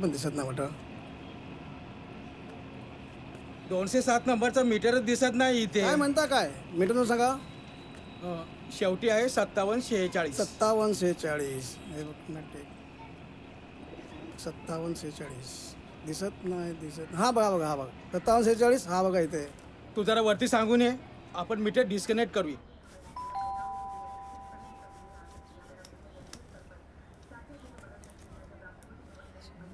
पण दिसत नाही वाटा दोनशे सात नंबरचा मीटरच दिसत नाही इथे. काय म्हणता काय? मीटर सांगा. अं, शेवटी आहे सत्तावन्न शेहेचाळीस. सत्तावन्न सेहेचाळीस हे बघ ना टेक सत्तावन्न सेहेचाळीस दिसत नाही दिसत हा बघा बघा हा बघा. सत्तावन्न सेहेचाळीस हा बघा इथे. तू जरा वरती सांगून ये. आपण मीटर डिस्कनेक्ट करूया.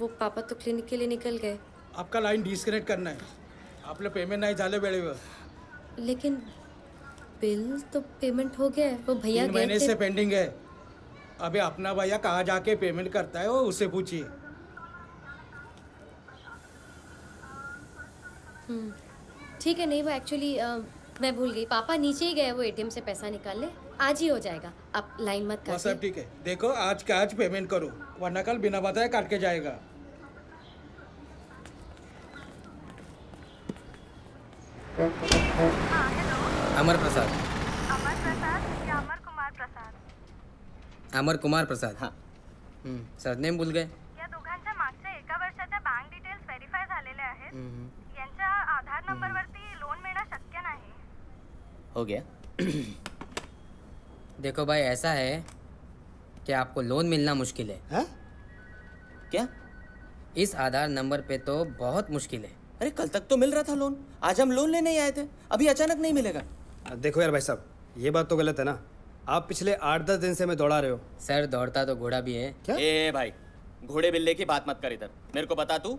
वो पापा तो क्लिनिक के लिए निकल गए। आपका लाईन डिस्कनेक्ट करना है। आपलं पेमेंट नाही झालं वेळेवर लेकिन बिल तो पेमेंट हो गया है। वो भैया तीन गए महीने थे। से पेंडिंग है। अभी अपना भैया कहाँ जाके पेमेंट करता है वो उससे पूछिए। हम्म, ठीक है नहीं वो एक्चुअली मैं भूल गई। पापा नीचे ही गए वो एटीएम से पैसा निकालने। आज ही हो जाएगा। आप लाइन मत बस सब ठीक है। देखो आज का आज पेमेंट करो। वरना कल बिना बताए काट के जाएगा। अमर प्रसाद। अमर प्रसाद या अमर कुमार प्रसाद? अमर कुमार प्रसाद। हाँ। सरनेम भूल गए। या दोघांच्या मागच्या एका वर्षाच्या बँक डिटेल्स व्हेरीफाय झालेल्या आहेत? हम्म, यांच्या आधार नंबरवरती लोन मिळणं शक्य नाही. हो गया. देखो भाई ऐसा है कि आपको लोन मिलना मुश्किल है। हाँ? क्या? इस आधार नंबर पे तो बहुत मुश्किल है। अरे कल तक तो मिल रहा था लोन आज हम लोन लेने ही आए थे। अभी अचानक नहीं मिलेगा। देखो यार भाई साहब ये बात तो गलत है ना। आप पिछले आठ दस दिन से हमें दौड़ा रहे हो। सर दौड़ता तो घोड़ा भी है। क्या? ए भाई घोड़े बिल्ले की बात मत कर इधर। मेरे को बता तू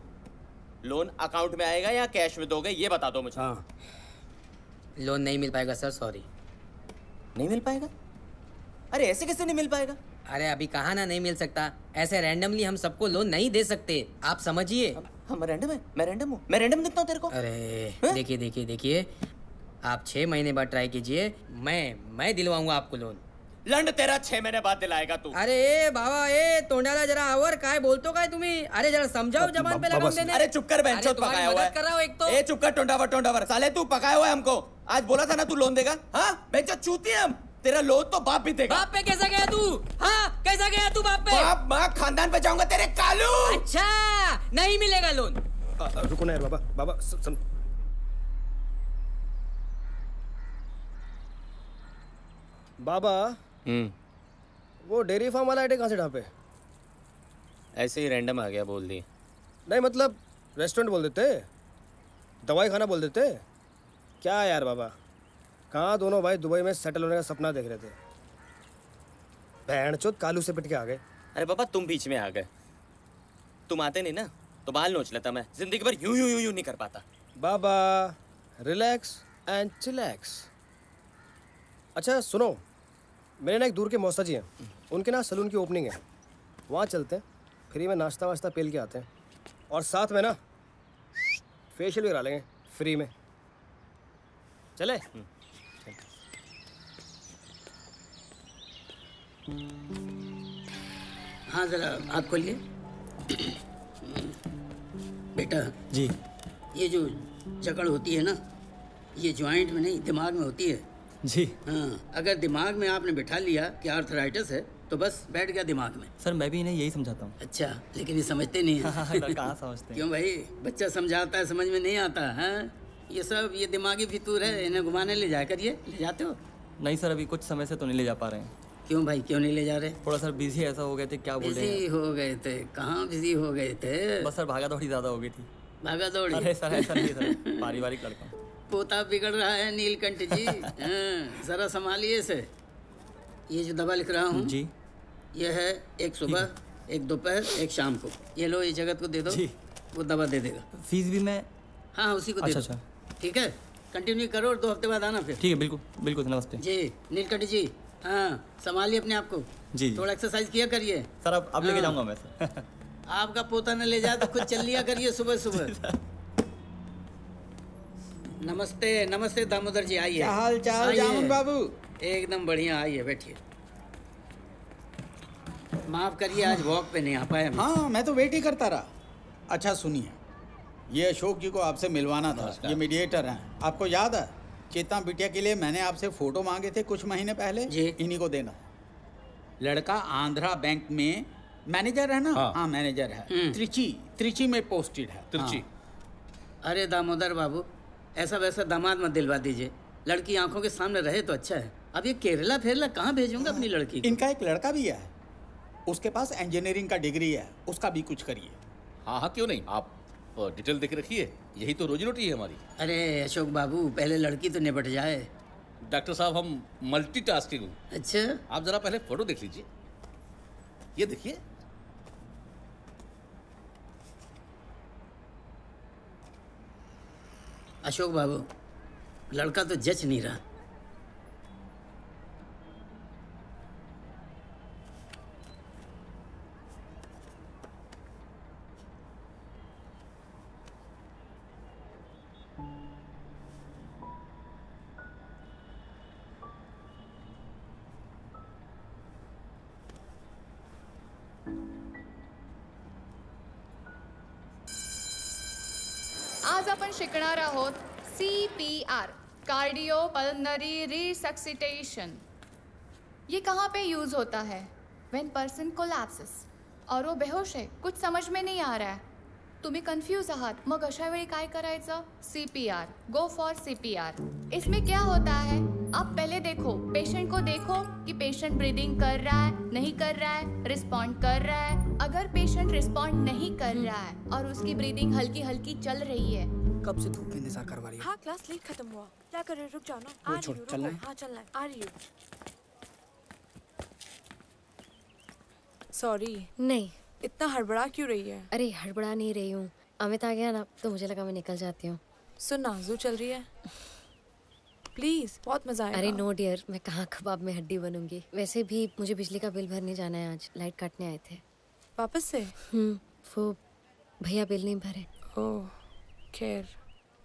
लोन अकाउंट में आएगा या कैश में दोगे ये बता दो मुझे। हाँ। लोन नहीं मिल पाएगा सर सॉरी नहीं मिल पाएगा? अरे ऐसे कैसे नहीं मिल पाएगा? अरे अभी कहा ना नहीं मिल सकता। ऐसे रैंडमली हम सबको लोन नहीं दे सकते। आप समझिए। हम रैंडम है? मैं रैंडम हूँ। मैं रैंडम दिखता हूँ तेरे को। अरे देखिए देखिए देखिए। आप छह महीने बाद ट्राई कीजिए। मैं मैं दिलवाऊँगा आपको लोन लंड तेरा छह महीने बाद दिलाएगा तू। अरे ए बाबा ए तोंडाला जरा आवर काय बोलतो काय तुम्ही? अरे जरा समजाओ जबान पे लगाम देने। अरे चुप कर अरे पकाया हुआ मदद कर रहा हूँ एक तो। ए चुप कर टोंडावर टोंडावर। साले तू पकाया हुआ है हमको। आज बोला था ना तू लोन देगा? हाँ? बेचा चूती है हम। तेरा लोन तो बाप भी देगा। बाप पे कैसा गया तू? हाँ कैसा गया तू बाप पे? बाप माँ खानदान पे जाऊँगा तेरे कालू। अच्छा नहीं मिलेगा लोन। रुको ना यार बाबा बाबा स- सम... बाबा हम्म। वो डेयरी फार्म वाला आइडिया कहाँ से ढापे? ऐसे ही रैंडम आ गया बोल दी नहीं मतलब रेस्टोरेंट बोल देते? दवाई खाना बोल देते? क्या यार बाबा? कहाँ दोनों भाई दुबई में सेटल होने का सपना देख रहे थे? बहन चोत कालू से पिट के आ गए। अरे पापा तुम बीच में आ गए। तुम आते नहीं ना तो बाल नोच लेता मैं। ज़िंदगी भर यूँ यूँ यूँ यूँ नहीं कर पाता। बाबा रिलैक्स एंड चिलैक्स अच्छा सुनो। मेरे ना एक दूर के मौसा जी हैं। उनके ना सलून की ओपनिंग है। वहाँ चलते हैं। फ्री में नाश्ता वाश्ता पेल के आते हैं। और साथ में ना फेशियल भी करा लेंगे फ्री में। चले? हाँ जरा आप खोलिए। बेटा जी। ये जो जकड़ होती है ना ये ज्वाइंट में नहीं दिमाग में होती है। जी। हाँ अगर दिमाग में आपने बिठा लिया कि आर्थराइटिस है तो बस बैठ गया दिमाग में। सर मैं भी इन्हें यही समझाता हूँ। अच्छा लेकिन ये समझते नहीं सर, है कहाँ समझते क्यों भाई? बच्चा समझाता है समझ में नहीं आता है? ये सब ये दिमागी फितूर है इन्हें घुमाने ले जाया करिए ले जाते हो? नहीं सर अभी कुछ समय से तो नहीं ले जा पा रहे हैं। क्यों भाई क्यों नहीं ले जा रहे? थोड़ा सर बिज़ी ऐसा हो गए थे क्या बोल बिज़ी हो गए थे। कहाँ बिज़ी हो गए थे? बस सर भागा दौड़ी ज़्यादा हो गई थी। भागा दौड़ी? अरे सर ऐसा नहीं सर। पारिवारिक लड़का। पोता बिगड़ रहा है नीलकंठ जी। हाँ, जरा संभालिए इसे। ये जो दवा लिख रहा हूँ जी। ये है एक सुबह एक दोपहर एक शाम को। ये लो ये जगत को दे दो। जी। वो दवा दे देगा। फ़ीस भी मैं हाँ उसी को दे। अच्छा, ठीक है? कंटिन्यू करो और दो हफ़्ते बाद आना फिर। ठीक है बिल्कुल बिल्कुल नमस्ते। जी नीलकंठ जी। हाँ संभालिए अपने आप को। जी। थोड़ा एक्सरसाइज किया करिए। सर अब अब लेके हाँ। जाऊँगा मैं सर। आपका पोता न ले जाए तो खुद चल लिया करिए सुबह सुबह। नमस्ते नमस्ते दामोदर जी आइए। हाल चाल जामुन बाबू? एकदम बढ़िया आइए बैठिए। माफ़ करिए आज वॉक पे नहीं आ पाए। हाँ मैं तो वेट ही करता रहा। अच्छा सुनिए। ये अशोक जी को आपसे मिलवाना था। ये मीडिएटर हैं। आपको याद है? चेतना बिटिया के लिए मैंने आपसे फ़ोटो मांगे थे कुछ महीने पहले। जी। इन्हीं को देना। लड़का आंध्रा बैंक में मैनेजर है ना? हाँ, हाँ मैनेजर है। हम्म। त्रिची त्रिची में पोस्टेड है। त्रिची। हाँ। अरे दामोदर बाबू ऐसा वैसा दामाद मत दिलवा दीजिए। लड़की आँखों के सामने रहे तो अच्छा है। अब ये केरला फेरला कहाँ भेजूँगा अपनी लड़की इनका एक लड़का भी है। उसके पास इंजीनियरिंग का डिग्री है। उसका भी कुछ करिए। हाँ हाँ क्यों नहीं? आप अ, डिटेल देख रखिए यही तो रोजी रोटी है हमारी। अरे अशोक बाबू पहले लड़की तो निपट जाए। डॉक्टर साहब हम मल्टीटास्किंग हूँ। अच्छा। आप जरा पहले फ़ोटो देख लीजिए। ये देखिए। अशोक बाबू लड़का तो जच नहीं रहा। पल्मनरी रिसक्सिटेशन ये कहाँ पे यूज़ होता है? व्हेन पर्सन कोलॅप्सेस और वो बेहोश है, कुछ समझ में नहीं आ रहा है। तुम्ही कन्फ्यूज़ आहात मग अशा वेळी काय करायचं? C P R go for C P R इसमें क्या होता है? आप पहले देखो पेशेंट को देखो कि पेशेंट ब्रीदिंग कर रहा है, नहीं कर रहा है रिस्पॉन्ड कर रहा है। अगर पेशेंट रिस्पॉन्ड नहीं कर रहा है और उसकी ब्रीदिंग हल्की हल्की चल रही है कब से धूप में इंतज़ार करवा रही है? हाँ क्लास लेट खत्म हुआ। क्या कर? रहे हो? रुक जाओ ना। आ रही हूँ चलना है? हाँ चलना है आ रही हूँ। सॉरी नहीं। इतना हड़बड़ा क्यों रही है? अरे हड़बड़ा नहीं रही हूँ। अमित आ गया ना तो मुझे लगा मैं निकल जाती हूँ। सुन नाजू चल रही है। प्लीज़ बहुत मज़ा आएगा अरे नो डियर मैं कहाँ कबाब में हड्डी बनूँगी? वैसे भी मुझे बिजली का बिल भरने जाना है आज। लाइट काटने आए थे। वापस से? हम्म वो भैया बिल नहीं भरे। ओह। खैर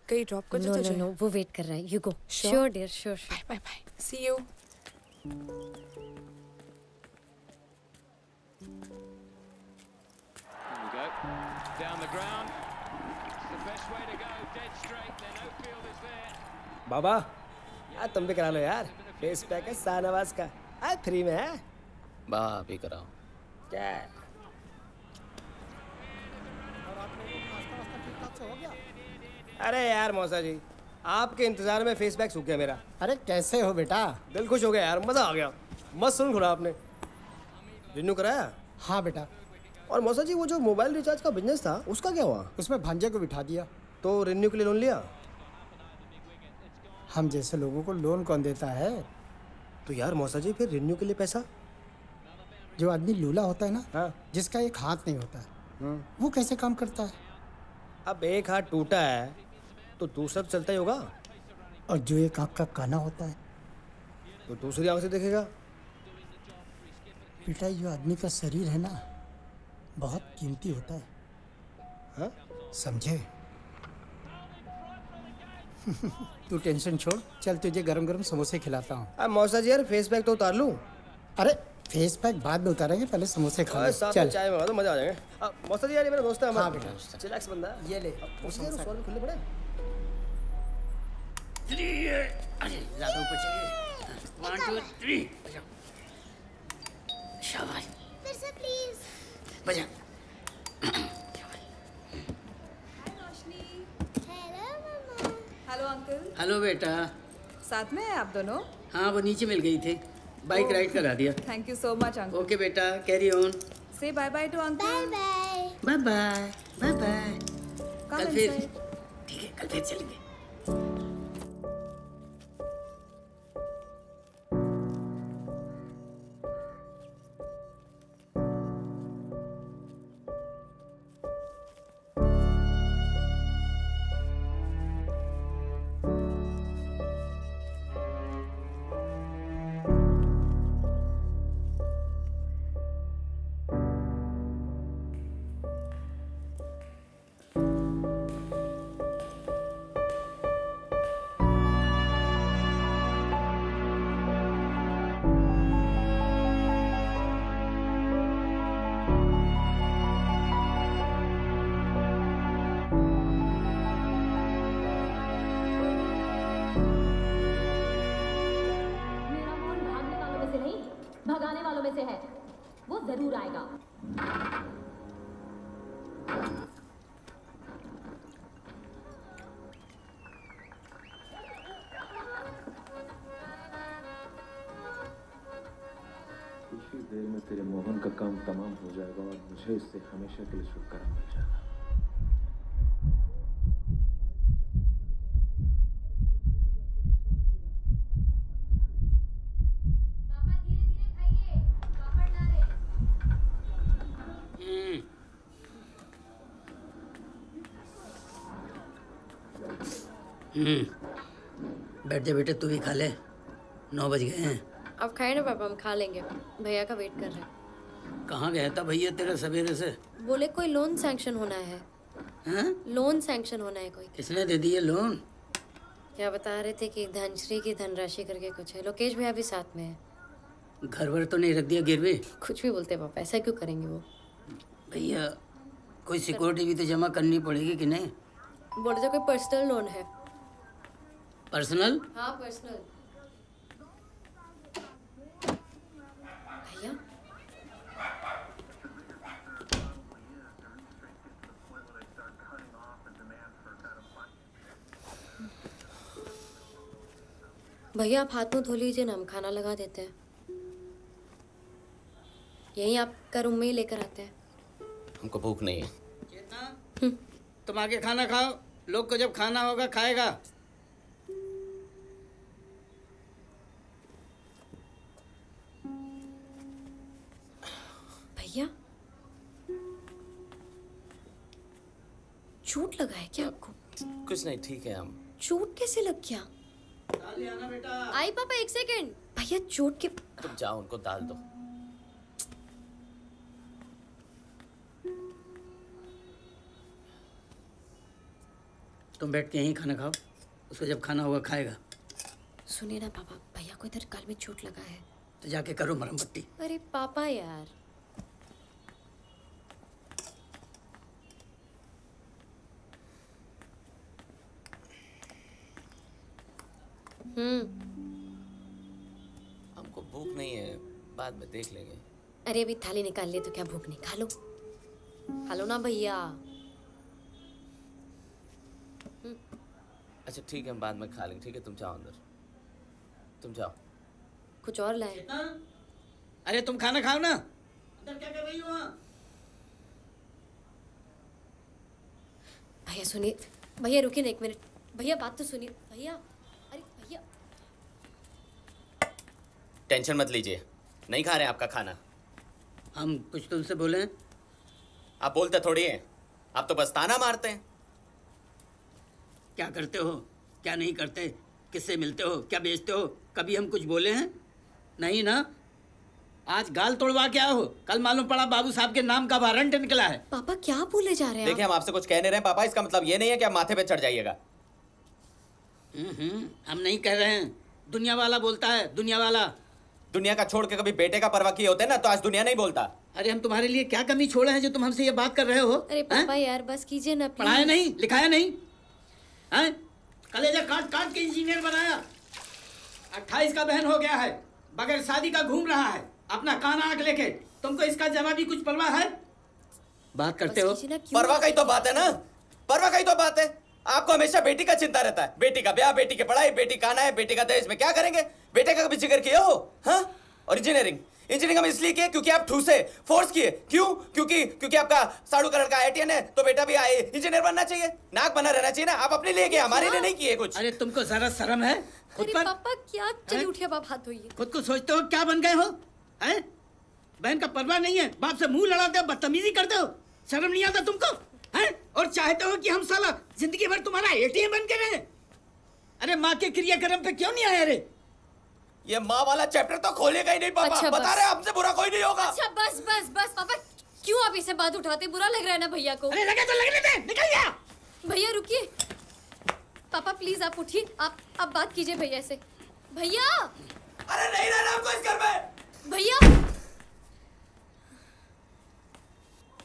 कहीं ड्रॉप कर नो दो नो नो वो वेट कर रहा है you go sure dear sure bye bye bye see you. Down the ground. It's the best way to go. Dead straight. Then Oakfield is there. बाबा यार तुम भी करा लो यार फेस पैक है शाहनवाज का आ फ्री में है बाप ही कराओ क्या है? अरे यार मौसा जी आपके इंतज़ार में फेस पैक सूख गया मेरा। अरे कैसे हो बेटा? दिल खुश हो गया यार मज़ा आ गया। मस्त सुन खुरा आपने। रिन्यू कराया? हाँ बेटा। और मौसा जी वो जो मोबाइल रिचार्ज का बिज़नेस था उसका क्या हुआ? उसमें भांजे को बिठा दिया। तो रिन्यू के लिए लोन लिया? हम जैसे लोगों को लोन कौन देता है? तो यार मौसा जी फिर रिन्यू के लिए पैसा? जो आदमी लूला होता है ना हाँ। जिसका एक हाथ नहीं होता है वो कैसे काम करता है? अब एक हाथ टूटा है तो दूसरा तो चलता ही होगा। और जो एक आँख का काना होता है। तो दूसरी आँख से देखेगा। बेटा जो आदमी का शरीर है ना बहुत कीमती होता है। हाँ? समझे? तू टेंशन छोड़ चल तुझे गरम गरम समोसे खिलाता हूँ। मौसा जी यार फेस पैक तो उतार लूँ। अरे फेस पैक बाद में उतारेंगे पहले समोसे खा चल। चाय मंगा दो मज़ा आ जाएगा। मौसा जी यार ये मेरा दोस्त है हमारा। हाँ बेटा। चिलैक्स बंदा। ये ले। खुले पड़े। थ्री अरे ज़्यादा ऊपर चलिए। वन टू थ्री बजाओ। शाबाश। फिर से प्लीज़ बजा हेलो अंकल हेलो बेटा। साथ में है आप दोनों? हाँ वो नीचे मिल गई थी। Bike oh. राइड करा दिया। Thank you so much uncle okay बेटा कैरी ऑन से bye bye to uncle bye bye bye bye bye कल फिर ठीक है कल फिर चलेंगे। मुझे इससे हमेशा के लिए छुटकारा मिल जाएगा हम्म। हम्म। बैठ जा बेटे तू भी खा ले। नौ बज गए हैं। अब खाए ना पापा हम खा लेंगे। भैया का वेट कर रहे हैं। कहाँ गया था भैया तेरे सवेरे से? बोले कोई लोन सैंक्शन होना है। हैं? लोन सैंक्शन होना है कोई। किसने दे दिए लोन क्या बता रहे थे कि धनश्री की धनराशि करके कुछ है? लोकेश भैया भी साथ में है। घर वर तो नहीं रख दिया गिरवी? कुछ भी बोलते पापा ऐसा क्यों करेंगे वो? भैया कोई सिक्योरिटी भी तो जमा करनी पड़ेगी कि नहीं? बोल रहे थे कोई पर्सनल लोन है। पर्सनल हाँ पर्सनल भैया भैया आप हाथ मुँह धो लीजिए ना हम खाना लगा देते हैं। यहीं आपका रूम में ही लेकर आते हैं। हमको भूख नहीं है। तुम आके खाना खाओ। लोग को जब खाना होगा खाएगा। भैया चोट लगा है क्या आपको? कुछ नहीं ठीक है हम चोट कैसे लग गया? आई पापा एक सेकंड भैया चोट के तुम जाओ उनको डाल दो। तुम बैठ के यहीं खाना खाओ। उसको जब खाना होगा खाएगा। सुनिए ना पापा भैया को इधर काल में चोट लगा है। तो जाके करो मरम पट्टी अरे पापा यार। हम्म। हमको भूख नहीं है बाद में देख लेंगे। अरे अभी थाली निकाल लिए तो क्या भूख नहीं? खा लो। खा लो ना भैया। अच्छा ठीक है हम बाद में खा लेंगे। ठीक है तुम जाओ अंदर। तुम जाओ। कुछ और लाए? अरे तुम खाना खाओ ना। इधर क्या कर रही हो भैया सुनिए। भैया रुकिए ना एक मिनट। भैया बात तो सुनिए। भैया। टेंशन मत लीजिए। नहीं खा रहे आपका खाना। हम कुछ तुमसे बोले आप बोलते थोड़ी हैं। आप तो बस ताना मारते हैं। क्या करते हो? क्या नहीं करते? किससे मिलते हो? क्या बेचते हो? कभी हम कुछ बोले हैं? नहीं ना? आज गाल तोड़वा के आओ। कल मालूम पड़ा बाबू साहब के नाम का वारंट निकला है। पापा क्या बोले जा रहे हैं देखिए हम आपसे कुछ कह नहीं रहे हैं। पापा इसका मतलब ये नहीं है कि आप माथे पे चढ़ जाइएगा। हम्म, हम नहीं कह रहे हैं। दुनिया वाला बोलता है दुनिया वाला। दुनिया का छोड़ के कभी बेटे का परवाह किए होते ना तो आज दुनिया नहीं बोलता। अरे हम तुम्हारे लिए क्या कमी छोड़े हैं जो तुम हमसे ये बात कर रहे हो? अरे पापा यार बस कीजिए ना पढ़ाया नहीं? लिखाया नहीं? हैं? कलेजा काट काट के इंजीनियर बनाया। अट्ठाईस का बहन हो गया है बगैर शादी का घूम रहा है। अपना काना आग लेके। तुमको इसका जवाबी कुछ परवाह है? बात करते हो। परवाह का ही तो बात है ना। परवाह का ही तो बात है। आपको हमेशा बेटी का चिंता रहता है। बेटी का ब्याह बेटी की पढ़ाई बेटी का आना है बेटी का दहेज में क्या करेंगे? बेटे का कभी ज़िक्र किया हो? हाँ? और इंजीनियरिंग इंजीनियरिंग हम इसलिए किए क्योंकि आप ठूसे फोर्स किए। क्यों? क्योंकि क्योंकि आपका साड़ू कलर का आईटीएन है तो बेटा भी आए इंजीनियर बनना चाहिए। नाक बना रहना चाहिए ना? आप अपने लिए किए हमारे लिए नहीं किए कुछ। अरे तुमको जरा शर्म है? खुद पर पापा क्या चलिए उठिए अब आप हाथ धोइए। खुद को सोचते हो क्या बन गए हो? हैं? बहन का परवाह नहीं है। बाप से मुँह लड़ाते हो बदतमीजी करते हो। शर्म नहीं आता तुमको? हैं? और चाहते हो कि हम साला ज़िंदगी भर तुम्हारा एटीएम बन के रहे अरे माँ के क्रियाक्रम पे क्यों नहीं आए अरे ये माँ वाला चैप्टर तो खोलेगा ही नहीं पापा। अच्छा, बता रहे हैं, हमसे बुरा कोई नहीं होगा। अच्छा बस बस बस पापा क्यों आप इसे बात उठाते? बुरा लग रहा है ना भैया को? अरे लगे तो लगने दे निकल गया भैया रुकिए। पापा प्लीज़ आप उठिए। आप आप बात कीजिए भैया से। भैया! अरे नहीं रहना हमको इस घर में। भैया!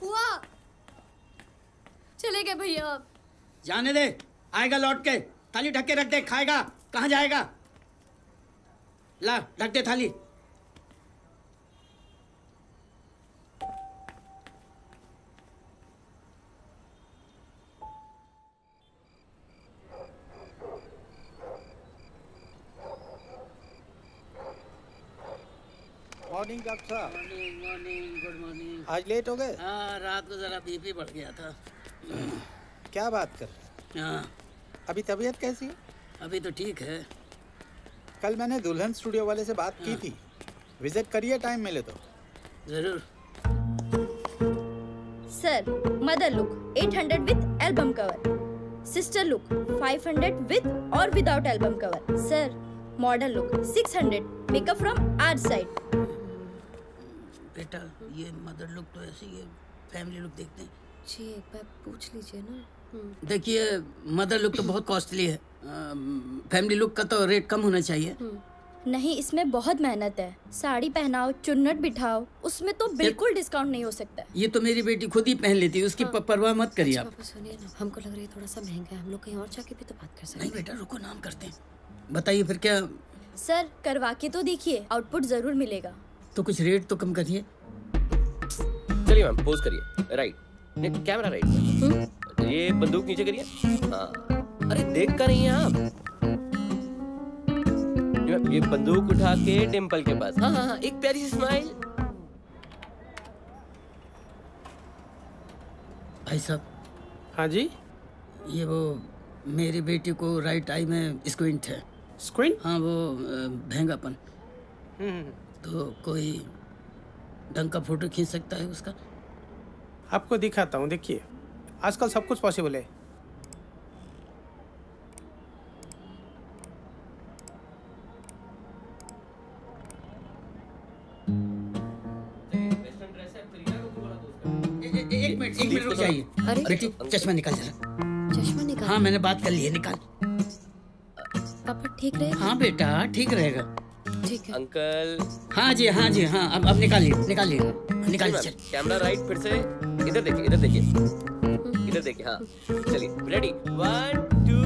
हुआ। चले गए भैया। जाने दे आएगा लौट के। थाली ढक के रख दे खाएगा कहाँ जाएगा? ला ढक दे थाली। Morning doctor morning morning good morning आज लेट हो गए? हाँ रात को जरा बीपी बढ़ गया था। क्या बात कर? हाँ। अभी तबीयत कैसी है? अभी तो ठीक है। कल मैंने दुल्हन स्टूडियो वाले से बात की थी। विज़िट करिए टाइम मिले तो। ज़रूर। Sir mother look 800 with album cover. Sister look 500 with और without album cover. Sir model look 600 makeup from our side. बेटा ये मदर लुक तो ऐसी है। फैमिली लुक देखते हैं। जी एक बार पूछ लीजिए ना। हम्म। देखिए मदर लुक तो बहुत कॉस्टली है। फैमिली लुक का तो रेट कम होना चाहिए। नहीं इसमें बहुत मेहनत है। साड़ी पहनाओ चुन्नट बिठाओ उसमें तो बिल्कुल डिस्काउंट नहीं हो सकता ये तो मेरी बेटी खुद ही पहन लेती है उसकी प- परवाह मत करिए अच्छा, आप। सुनिए ना हमको लग रहा है थोड़ा सा महँगा है हम लोग कहीं और जाके भी तो बात कर सकते नहीं बेटा रुको नाम करते हैं। बताइए फिर क्या सर करवा के तो देखिए आउटपुट ज़रूर मिलेगा। तो कुछ रेट तो कम करिए। चलिए मैम पोज करिए। राइट कैमरा राइट ये बंदूक नीचे करिए हाँ? अरे देख कर रही हैं आप। ये बंदूक उठा के टेंपल के पास। हाँ हाँ हाँ एक प्यारी सी स्माइल भाई साहब। हाँ जी? ये वो मेरी बेटी को राइट आई में स्क्विंट है। स्क्विंट हाँ वो भैंगापन। हम्म तो कोई ढंग का फ़ोटो खींच सकता है उसका? आपको दिखाता हूँ देखिए। आजकल सब कुछ पॉसिबल है। एक मिनट एक मिनट रुक जाइए। अरे? चश्मा निकाल जरा। चश्मा निकाल। हाँ मैंने बात कर ली है निकाल। पापा ठीक रहे हाँ बेटा ठीक रहेगा। ठीक है। अंकल। हाँ जी हाँ जी हाँ अब अब निकालिए निकालिए। निकालिए कैमरा राइट फिर से। इधर देखिए इधर देखिए। इधर देखिए हाँ। चलिए रेडी वन टू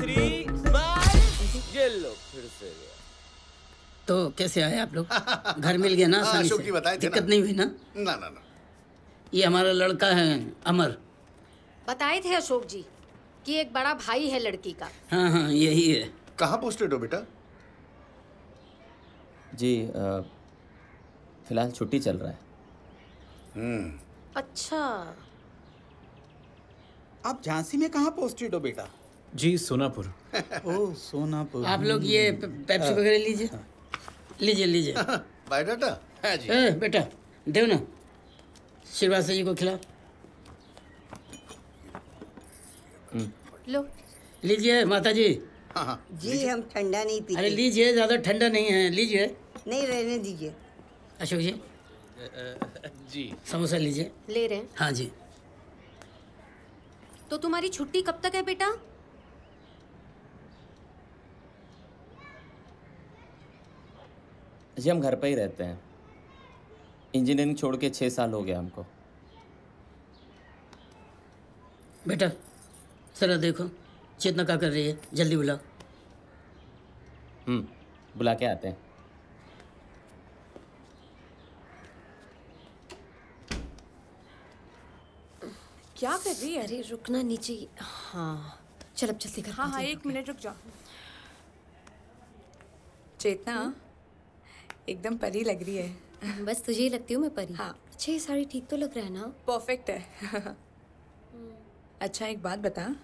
थ्री ये लो फिर से। तो कैसे आए आप लोग? घर मिल गया ना हाँ, आसानी से? जी बताए थे ना। दिक्कत नहीं हुई ना? ना ना ना। ये हमारा लड़का है अमर। बताए थे अशोक जी कि एक बड़ा भाई है लड़की का। हाँ हाँ यही है। कहाँ पोस्टेड हो बेटा? जी फ़िलहाल छुट्टी चल रहा है। हम्म। अच्छा। आप झांसी में कहाँ पोस्टेड हो बेटा? जी सोनापुर। ओह सोनापुर। आप लोग ये पे- पेप्सी वगैरह लीजिए। लीजिए लीजिए। बायोडाटा हाँ जी। ए, बेटा देव ना श्रीवास जी को खिला लो। लीजिए माता जी हाँ हाँ। जी हम ठंडा नहीं पीते। अरे लीजिए ज़्यादा ठंडा नहीं है लीजिए। नहीं रहने दीजिए। अशोक जी। जी। समोसा लीजिए। ले रहे हैं। हाँ जी। तो तुम्हारी छुट्टी कब तक है बेटा? जी हम घर पर ही रहते हैं। इंजीनियरिंग छोड़ के छः साल हो गया हमको। बेटा जरा देखो चेतना क्या कर रही है? जल्दी बुलाओ। हम्म बुला के आते हैं। क्या कर रही है? अरे रुकना नीचे हाँ। चल अब जल्दी कर हाँ हाँ एक मिनट रुक जाओ। चेतना एकदम परी लग रही है। बस तुझे ही लगती हूँ मैं परी। हाँ। अच्छा ये साड़ी ठीक तो लग रहा है ना? परफेक्ट है। अच्छा एक बात बता।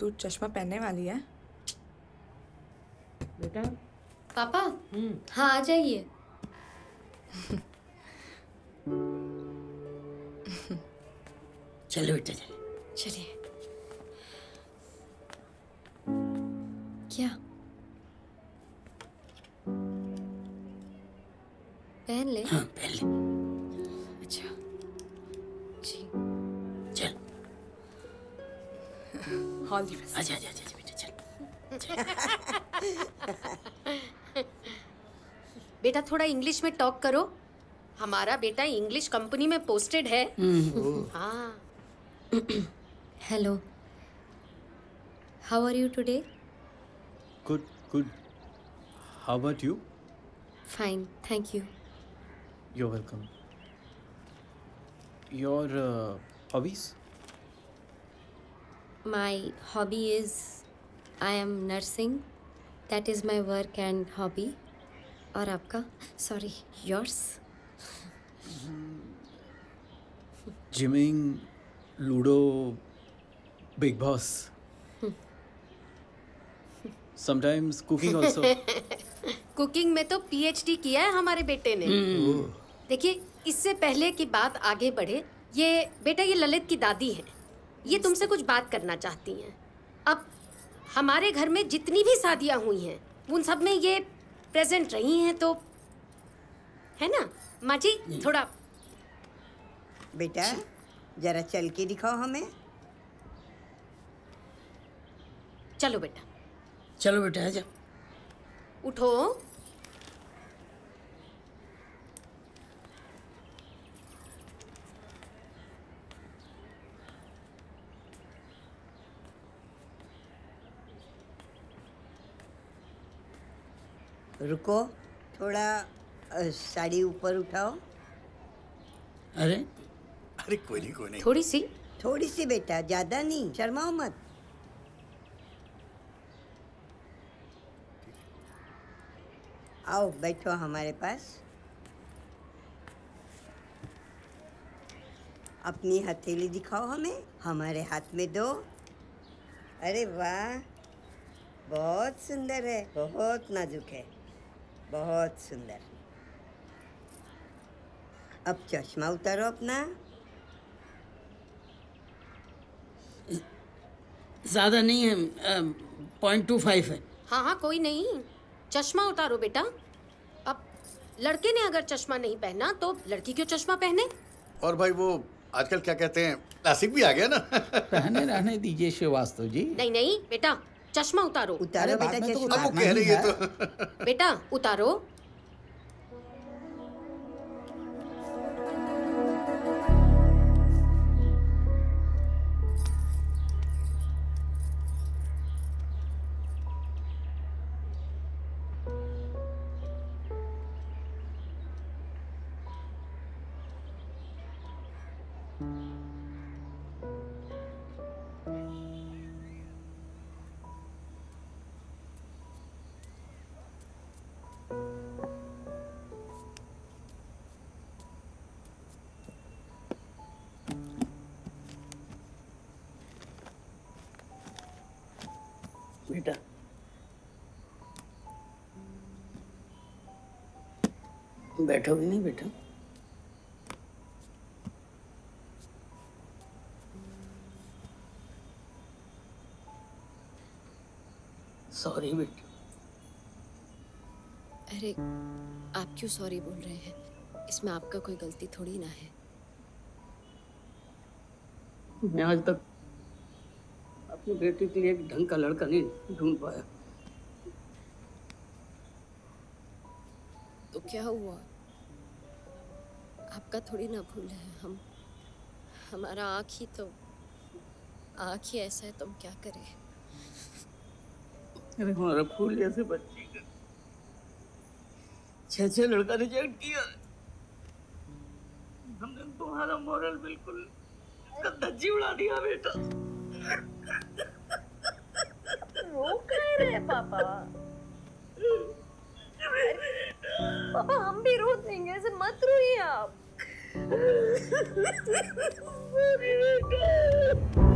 तू चश्मा पहनने वाली है? बेटा। पापा? हाँ आ जाइए। चलो बेटा चलो चलिए। क्या? पहन ले। हाँ पहन ले। अच्छा। जी। चल। ऑल दी बेस्ट आजा आजा आजा बेटा चल। बेटा थोड़ा इंग्लिश में टॉक करो। हमारा बेटा इंग्लिश कंपनी में पोस्टेड है। हाँ। Hello how are you today good good how about you fine thank you You're welcome. Your uh, hobbies? My hobby is I am nursing. That is my work and hobby. और आपका sorry yours gymming ludo Bigg Boss sometimes cooking also cooking में तो PhD किया है हमारे बेटे ने। हम्म। देखिए इससे पहले की बात आगे बढ़े ये बेटा ये ललित की दादी है। ये तुमसे कुछ बात करना चाहती हैं। अब हमारे घर में जितनी भी शादियाँ हुई हैं उन सब में ये प्रेजेंट रही हैं तो है ना? माँ जी थोड़ा बेटा जरा चल के दिखाओ हमें। चलो बेटा। चलो बेटा आजा। उठो। रुको थोड़ा साड़ी ऊपर उठाओ। अरे अरे कोई नहीं कोई नहीं। थोड़ी सी? थोड़ी सी बेटा ज़्यादा नहीं शर्माओ मत। आओ बैठो हमारे पास। अपनी हथेली दिखाओ हमें हमारे हाथ में दो। अरे वाह बहुत सुंदर है बहुत नाजुक है बहुत सुंदर। अब चश्मा उतारो अपना। ज़्यादा नहीं है पॉइंट टू फाइव है। हाँ हाँ कोई नहीं। चश्मा उतारो बेटा। अब लड़के ने अगर चश्मा नहीं पहना तो लड़की क्यों चश्मा पहने? और भाई वो आजकल क्या कहते हैं क्लासिक भी आ गया ना? पहने रहने दीजिए श्रीवास्तव जी। नहीं नहीं बेटा चश्मा उतारो। उतारो बेटा तो चश्मा। उतारना कह रही है। तो। बेटा उतारो। बेटा बैठोगे नहीं बेटा सॉरी बेटा अरे आप क्यों सॉरी बोल रहे हैं? इसमें आपका कोई गलती थोड़ी ना है। मैं आज तक अपनी बेटी के लिए एक ढंग का लड़का नहीं ढूंढ पाया। तो क्या हुआ? आपका थोड़ी ना भूल है। हम हमारा आँख ही तो आँख ही ऐसा है तो हम क्या करें? अरे हमारा फूल जैसे बच्ची का छह छह लड़का रिजेक्ट किया। हमने तुम्हारा मॉरल बिल्कुल धज्जी उड़ा दिया बेटा। रो कह रहे पापा। पापा हम भी रो देंगे ऐसे मत रोइए आप।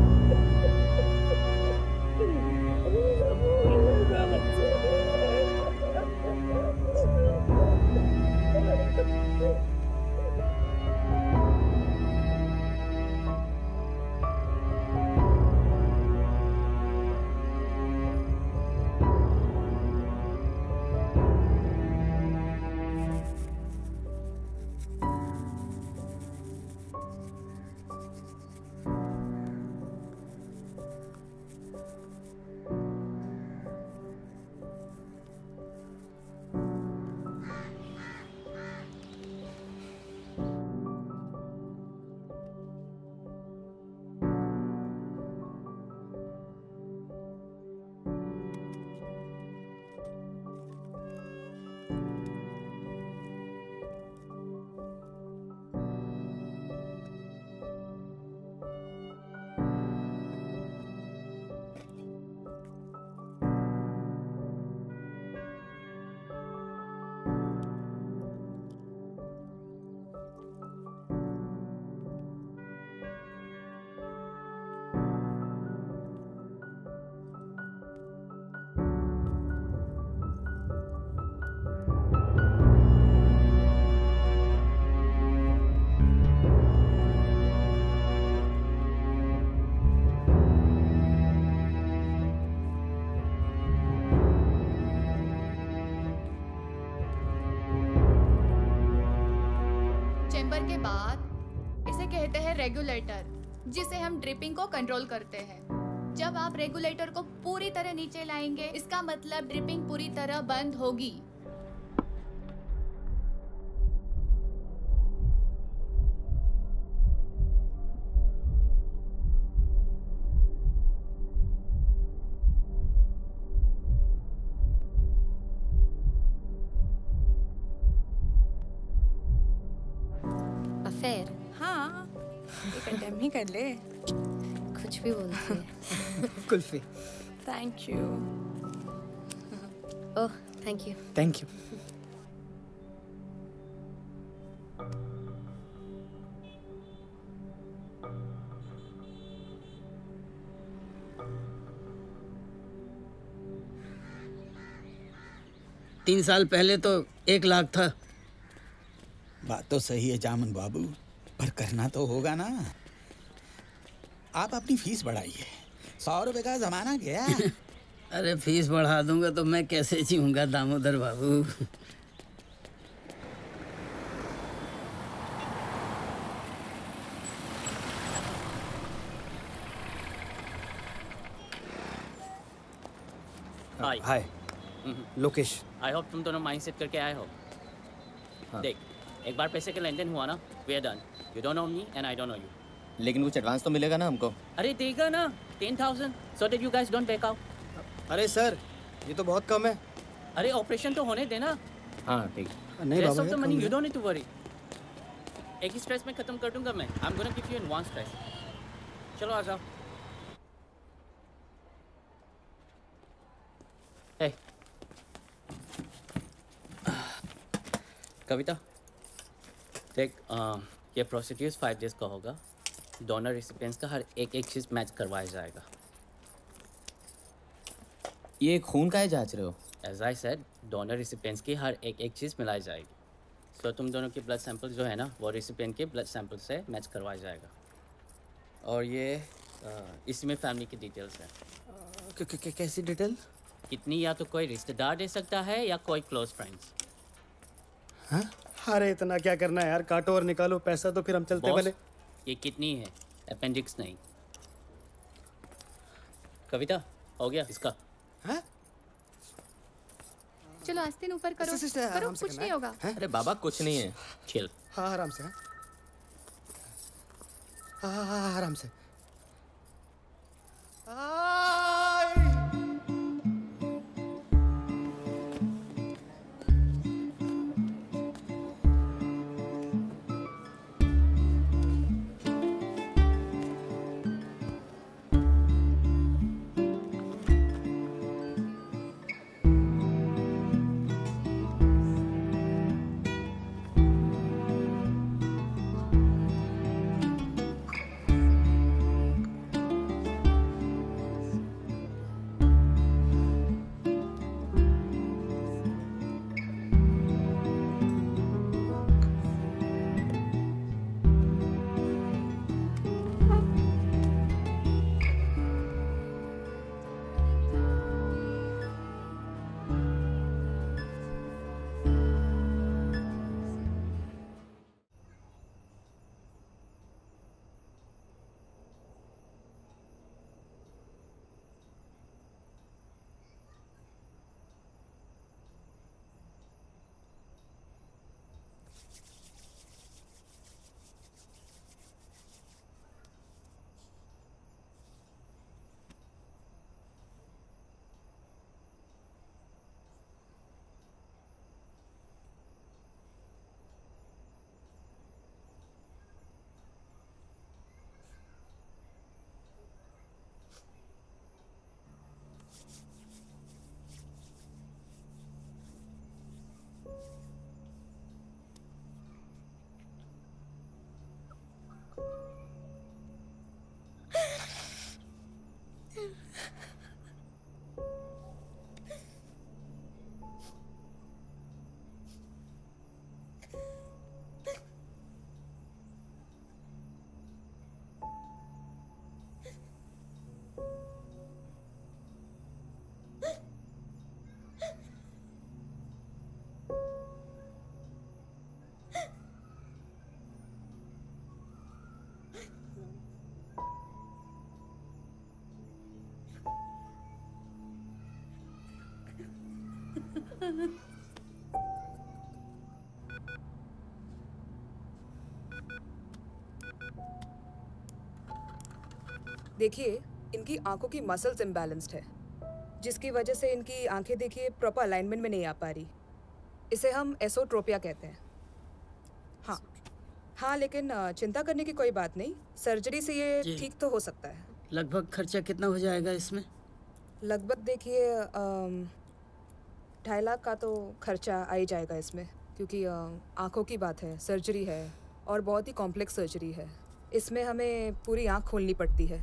के बाद इसे कहते हैं रेगुलेटर जिसे हम ड्रिपिंग को कंट्रोल करते हैं। जब आप रेगुलेटर को पूरी तरह नीचे लाएँगे, इसका मतलब ड्रिपिंग पूरी तरह बंद होगी। कर ले। कुछ भी बोलती है kulfi. Thank you oh thank you thank you तीन साल पहले तो एक लाख था। बात तो सही है जामन बाबू पर करना तो होगा ना। आप अपनी फ़ीस बढ़ाइए। सौ रुपए का जमाना गया। अरे फ़ीस बढ़ा दूँगा तो मैं कैसे जीऊँगा Damodar babu? Hi hi Lokesh I hope तुम दोनों माइंड सेट करके आए हो। हाँ। देख एक बार पैसे का लेन देन हुआ ना we are done you don't know me and I don't know you लेकिन कुछ एडवांस तो मिलेगा ना हमको। अरे देगा ना ten thousand so that you guys don't back out अरे सर ये तो बहुत कम है। अरे ऑपरेशन तो होने देना। हाँ ठीक। नहीं बाबा of the money you don't need to worry एक ही स्ट्रेस में खत्म कर दूँगा मैं। I am gonna give you in one stress चलो आ जाओ। Hey. कविता देख ये प्रोसीड्यूर्स फाइव डेज़ का होगा। डोनर रिसिपिएंट्स का हर एक एक चीज़ मैच करवाया जाएगा। ये खून का है जाँच रहे हो? As I said donor recipients की हर एक एक चीज़ मिलाई जाएगी। सो so, तुम दोनों के ब्लड सैंपल जो है ना वो रिसिपिएंट के ब्लड सैंपल से मैच करवाया जाएगा। और ये इसमें फैमिली की डिटेल्स हैं। कैसी डिटेल कितनी या तो कोई रिश्तेदार दे सकता है या कोई क्लोज फ्रेंड्स हाँ? अरे इतना क्या करना है यार? काटो और निकालो पैसा तो फिर हम चलते भले ये कितनी है? अपेंडिक्स नहीं। कविता हो गया इसका? चलो आस्तीन ऊपर करो। सिस्टर, करो आराम से कुछ करना नहीं है। होगा। अरे बाबा कुछ नहीं है। खेल। हाँ आराम से हाँ? हाँ हाँ, हाँ आराम से। देखिए इनकी आँखों की मसल्स इम्बैलेंस्ड है जिसकी वजह से इनकी आँखें देखिए प्रॉपर अलाइनमेंट में नहीं आ पा रही। इसे हम एसोट्रोपिया कहते हैं। हाँ हाँ लेकिन चिंता करने की कोई बात नहीं सर्जरी से ये ठीक तो हो सकता है। लगभग खर्चा कितना हो जाएगा इसमें? लगभग देखिए ढाई लाख का तो खर्चा आ ही जाएगा इसमें क्योंकि आँखों की बात है सर्जरी है और बहुत ही कॉम्प्लेक्स सर्जरी है। इसमें हमें पूरी आँख खोलनी पड़ती है।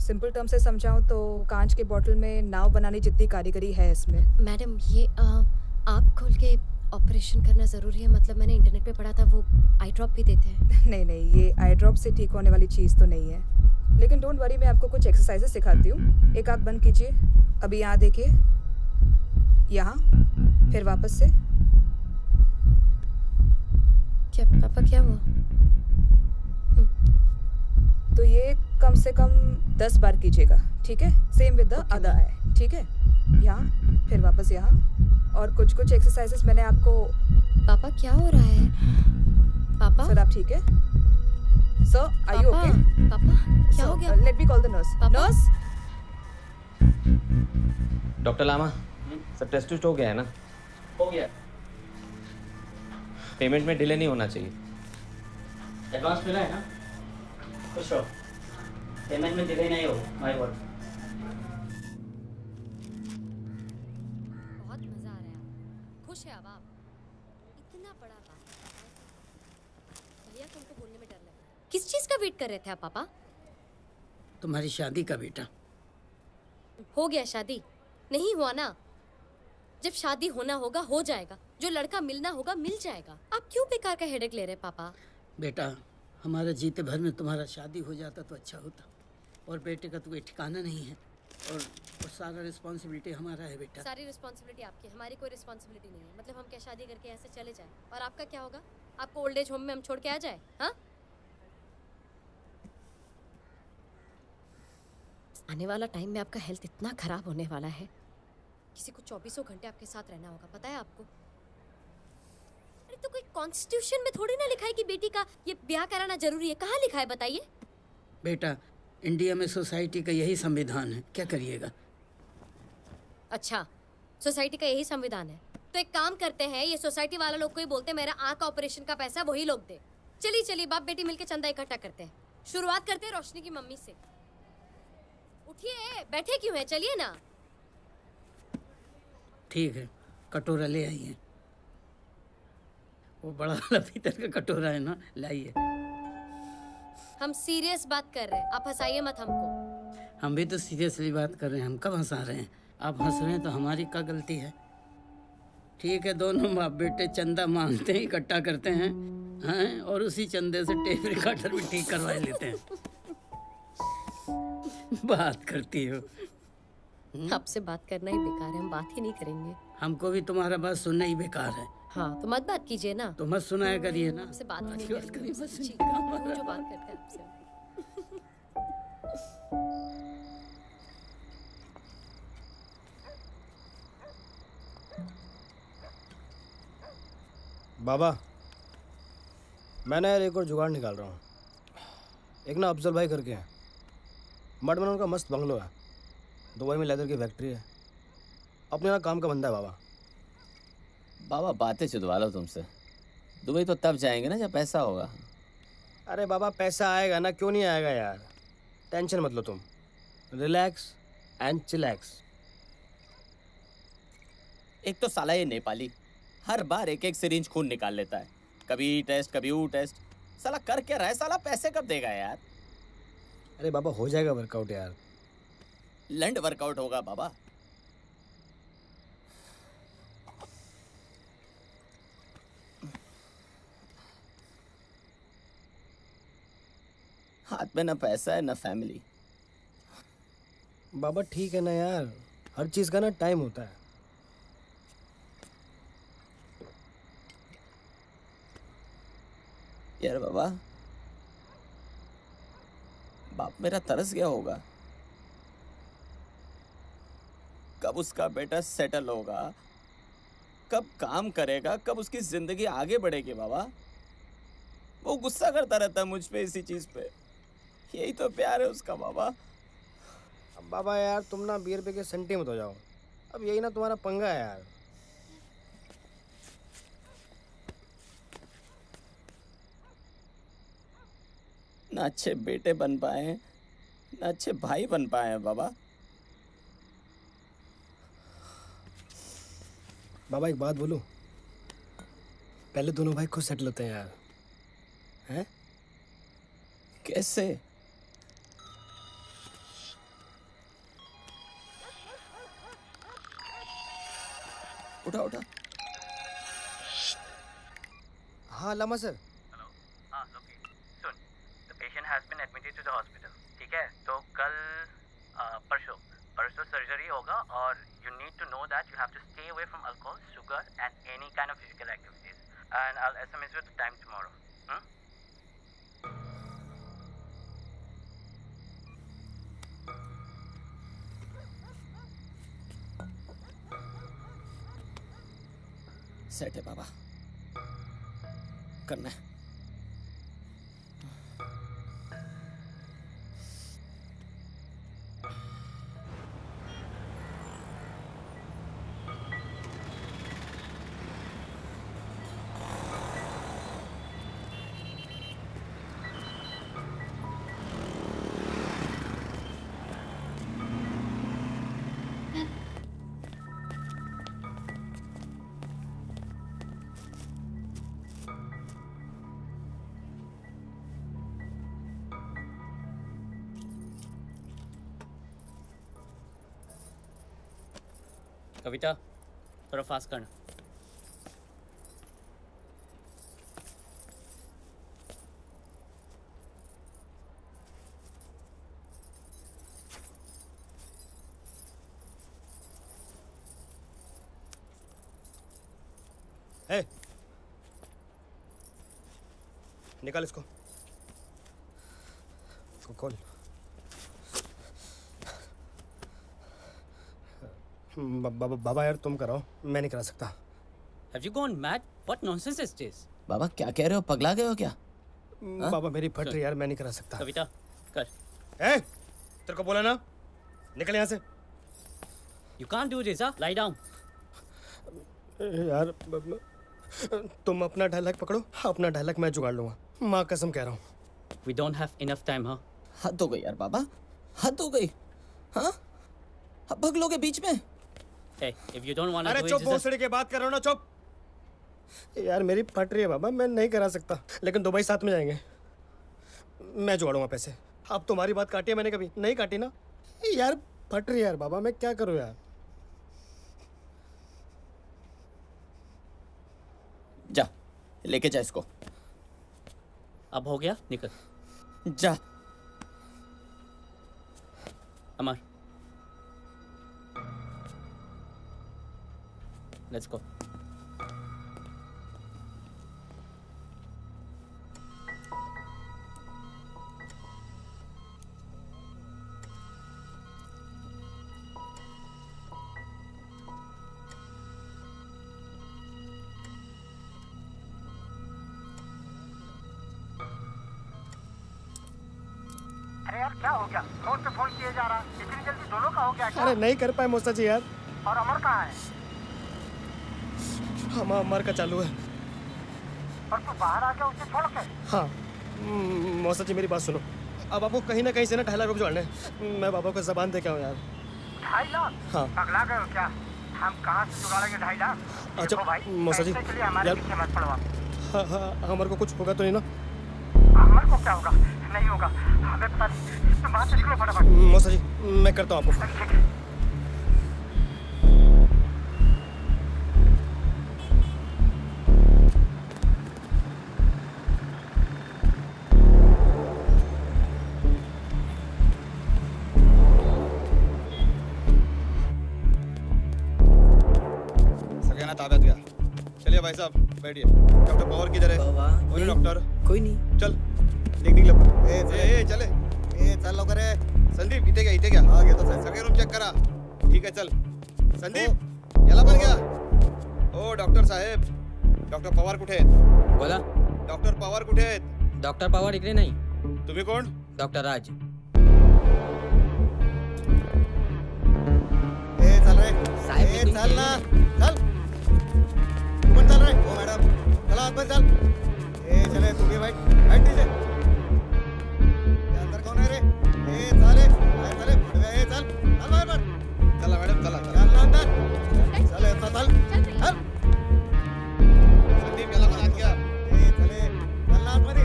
सिंपल टर्म से समझाऊँ तो कांच के बॉटल में नाव बनाने जितनी कारीगरी है इसमें। मैडम ये आँख खोल के ऑपरेशन करना ज़रूरी है मतलब मैंने इंटरनेट पे पढ़ा था वो आई ड्रॉप भी देते हैं। नहीं नहीं ये आई ड्रॉप से ठीक होने वाली चीज़ तो नहीं है। लेकिन डोंट वरी मैं आपको कुछ एक्सरसाइजेस सिखाती हूँ। एक आँख बंद कीजिए अभी यहाँ देखिए। यहाँ फिर वापस से। क्या पापा क्या हुआ? तो ये कम से कम दस बार कीजिएगा ठीक है? Same with the other eye ठीक है? यहाँ फिर वापस यहाँ। और कुछ कुछ एक्सरसाइजेस मैंने आपको पापा क्या हो रहा है? पापा? सर आप ठीक है? सर आर यू ओके पापा क्या so, हो गया? Let me call the nurse nurse doctor Lama सब टेस्ट टूस्ट हो गया है ना? हो गया। पेमेंट में डिले नहीं होना चाहिए। एडवांस मिला है ना? खुश रहो पेमेंट में डिले नहीं हो माय वर्ड बहुत मज़ा आ रहा है खुश है अब आप। इतना बड़ा बात। भैया तुमको बोलने में डर लग रहा है। किस चीज़ का वेट कर रहे थे आप पापा? तुम्हारी शादी का बेटा। हो गया शादी। नहीं हुआ ना? जब शादी होना होगा हो जाएगा। जो लड़का मिलना होगा मिल जाएगा। आप क्यों बेकार का हेडेक ले रहे पापा? बेटा हमारे जीते भर में तुम्हारा शादी हो जाता तो अच्छा होता। और बेटे का तो कोई ठिकाना नहीं है। और, और सारा रिस्पॉन्सिबिलिटी हमारा है बेटा। सारी रिस्पॉन्सिबिलिटी आपकी हमारी कोई रिस्पॉन्सिबिलिटी नहीं है। मतलब हम क्या शादी करके ऐसे चले जाए? और आपका क्या होगा? आपको ओल्ड एज होम में हम छोड़ के आ जाए? हाँ? आने वाला टाइम में आपका हेल्थ इतना खराब होने वाला है। किसी को चौबीसों घंटे आपके साथ रहना होगा पता है आपको? अरे तो कोई कॉन्स्टिट्यूशन में थोड़ी ना लिखा है कि बेटी का ये ब्याह कराना ज़रूरी है? कहाँ लिखा है बताइए? बेटा इंडिया में सोसाइटी का यही संविधान है। क्या करिएगा? अच्छा सोसाइटी का यही संविधान है। तो एक काम करते हैं ये सोसाइटी वाला लोग को ही बोलते हैं मेरा आँख का ऑपरेशन का पैसा वही लोग दे। चलिए चलिए बाप बेटी मिलके चंदा इकट्ठा करते हैं। शुरुआत करते हैं रोशनी की मम्मी से। उठिए बैठे क्यों है? चलिए ना। ठीक है कटोरा ले आइए। वो बड़ा वाला पीतल का कटोरा है ना लाइए। हम सीरियस बात कर रहे हैं आप हंसाइए मत हमको। हम भी तो सीरियसली बात कर रहे हैं हम कब हंसा रहे हैं? आप हंस रहे हैं तो हमारी क्या गलती है? ठीक है दोनों बाप बेटे चंदा मांगते हैं इकट्ठा करते हैं हैं और उसी चंदे से टेप रिकॉर्डर भी ठीक करवा लेते हैं। बात करती हो। आपसे बात करना ही बेकार है हम बात ही नहीं करेंगे। हमको भी तुम्हारा बात सुनना ही बेकार है। हाँ तो मत बात कीजिए ना। तो मत सुनाया करिए ना। आपसे बात नहीं करेंगे करिए, बस जो बात करते हैं आपसे। बाबा मैं ना यार एक और जुगाड़ निकाल रहा हूँ। एक ना अफजल भाई करके हैं। मठ में उनका मस्त बंगलो है। दुबई में लेदर की फैक्ट्री है। अपने ना काम का बंदा है बाबा। बाबा बातें चुदवा लो तुमसे। दुबई तो तब जाएँगे ना जब पैसा होगा। अरे बाबा पैसा आएगा ना क्यों नहीं आएगा यार? टेंशन मत लो तुम। रिलैक्स एंड चिलैक्स एक तो साला ये नेपाली हर बार एक एक सिरिंज खून निकाल लेता है। कभी टेस्ट कभी वो टेस्ट साला कर क्या रहा है? साला पैसे कब देगा यार? अरे बाबा हो जाएगा वर्कआउट यार। लंड वर्कआउट होगा बाबा। हाथ में ना पैसा है ना फैमिली बाबा ठीक है ना यार। हर चीज़ का ना टाइम होता है। यार बाबा बाप मेरा तरस गया होगा। कब उसका बेटा सेटल होगा? कब काम करेगा? कब उसकी ज़िंदगी आगे बढ़ेगी बाबा? वो गुस्सा करता रहता है मुझ पे इसी चीज़ पे। यही तो प्यार है उसका बाबा। अब बाबा यार तुम ना बियर पे के सेंटी मत हो जाओ। अब यही ना तुम्हारा पंगा है यार। ना अच्छे बेटे बन पाए हैं ना अच्छे भाई बन पाए हैं बाबा। बाबा, एक बात बोलूँ? पहले दोनों भाई खुद सेटल होते हैं यार। हैं? कैसे? उठा उठा। हाँ लामा सर। हाँ the patient has been admitted to the hospital ठीक है? तो कल परसों परसों सर्जरी होगा और you need to know that you have to stay away from alcohol sugar and any kind of physical activities and I SMS you the time tomorrow set है बाबा करना है कविता थोड़ा फास्ट करना। है निकाल इसको खोल बा, बा, बाबा यार तुम कराओ मैं नहीं करा सकता। Have you gone mad what nonsense is this बाबा क्या कह रहे हो? पगला गए हो क्या? बाबा मेरी फट रही यार मैं नहीं करा सकता। कविता कर। ए तेरे को बोला ना? निकल यहाँ से। You can't do this lie down यार तुम अपना डायलॉग पकड़ो अपना डायलॉग मैं जुगाड़ लूँगा। माँ कसम कह रहा हूँ। We don't have enough time हाँ हद हो गई यार बाबा। हद हो गई। हाँ? अब भग लोगे बीच में। Hey, if you don't want to अरे चुप भोसड़ी के बात कर रहा हूँ ना चुप। यार मेरी फट रही है बाबा मैं नहीं करा सकता लेकिन दो भाई साथ में जाएँगे। मैं जोड़ूँगा पैसे। अब तुम्हारी बात काटी है मैंने कभी। नहीं काटी ना? यार फट रही है यार बाबा मैं क्या करूँ यार? जा लेके जा इसको। अब हो गया निकल। जा। अमर। गया? क्या अरे नहीं कर पाए मोस्ता जी यार। और अमर कहाँ है? हम अमर का चालू है। और तू बाहर आ गया उसे छोड़ के? हाँ। हम्म, मौसा जी मेरी बात सुनो। अब आपको कहीं ना कहीं से ना ढाई लाख रुपये जोड़ने मैं बाबा को जबान दे के आऊँ यार। ढाई लाख? हाँ। पगला गए क्या? हम कहाँ से जुगाड़ेंगे ढाई लाख? अच्छा, भाई मौसा जी, हमारे यार- पीछे मत पड़वा। हाँ हाँ अमर को कुछ होगा तो नहीं ना? अमर को क्या होगा? नहीं होगा। हमें पता नहीं। तुम बाहर से निकलो फटाफट। मौसा जी मैं करता हूँ आपको भाई साहब बैठिए। डॉक्टर पवार किधर है? बोले डॉक्टर। कोई नहीं। चल देख निकल ए ए ए चले। ए चल लवकर ए। संदीप इथे क्या इथे क्या? हा घेतो सर सगळे रूम चेक करा। ठीक आहे चल। संदीप याला पण घ्या ओ डॉक्टर साहेब डॉक्टर पवार कुठे आहेत बोला। डॉक्टर पवार कुठे आहेत डॉक्टर पवार इकडे नाही। तुम्ही कोण डॉक्टर राज। ए चल रे। ए चल ना। चला आत चल ए चले तू भी बैठ बैठ नीचे। अंदर कौन है रे? ए चल ए बाहेर चल ए चल चल बाहेर पण चला मॅडम चला चल। ना अंदर। चल येता चल चल संदीप याला पण आत ए चले चल ना आतमध्ये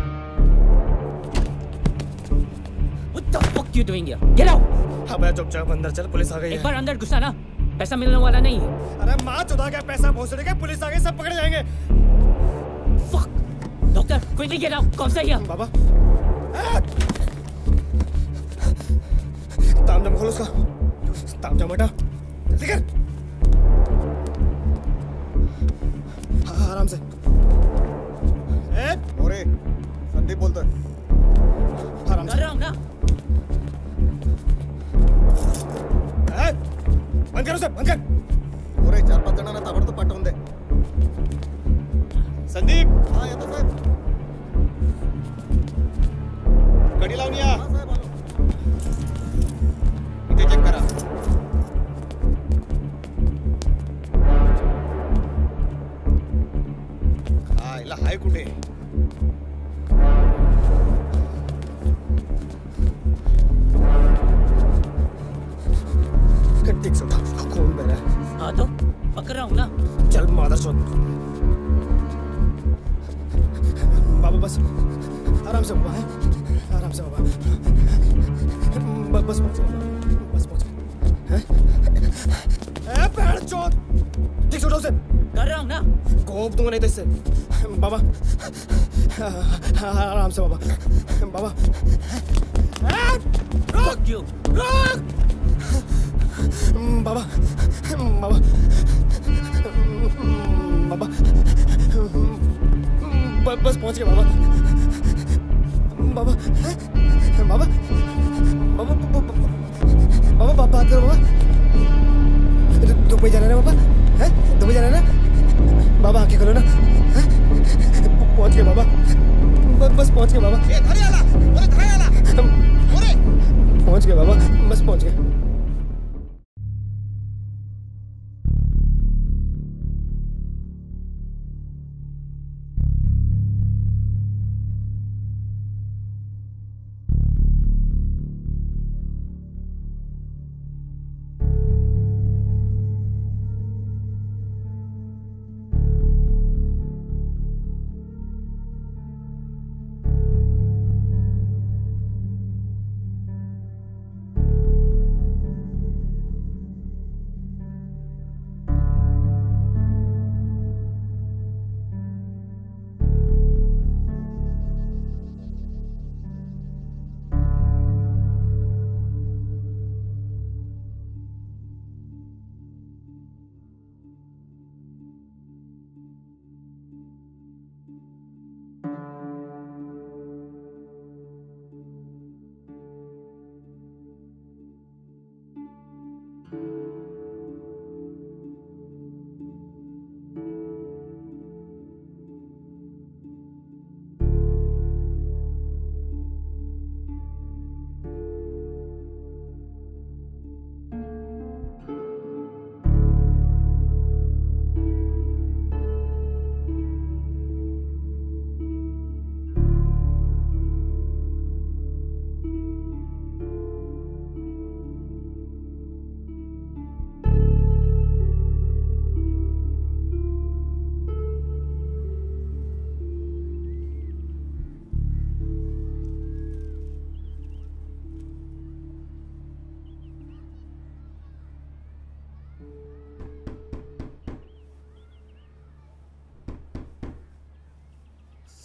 What the fuck you doing here? Get out! अबे चुपचाप अंदर चल पुलिस आ गई एक बार अंदर घुसा ना। पैसा मिलने वाला नहीं है। अरे माँ चुदा क्या पैसा भोसड़े का पुलिस आ गई सब पकड़े जाएँगे। Quickly get out! कौन सा here? बाबा तामझाम खोलो उसका तामझाम हटा जल्दी कर हाँ, आराम से ए मोरे. संदीप बोलतोय. आराम कर रहा ना ए, बंद कर उसे बंद कर. मोरे चार पाच जणांना ताबडतोब पाठवून दे. संदीप. हा येतो साहेब नहीं तो इससे बाबा आराम से बाबा बाबा Fuck you!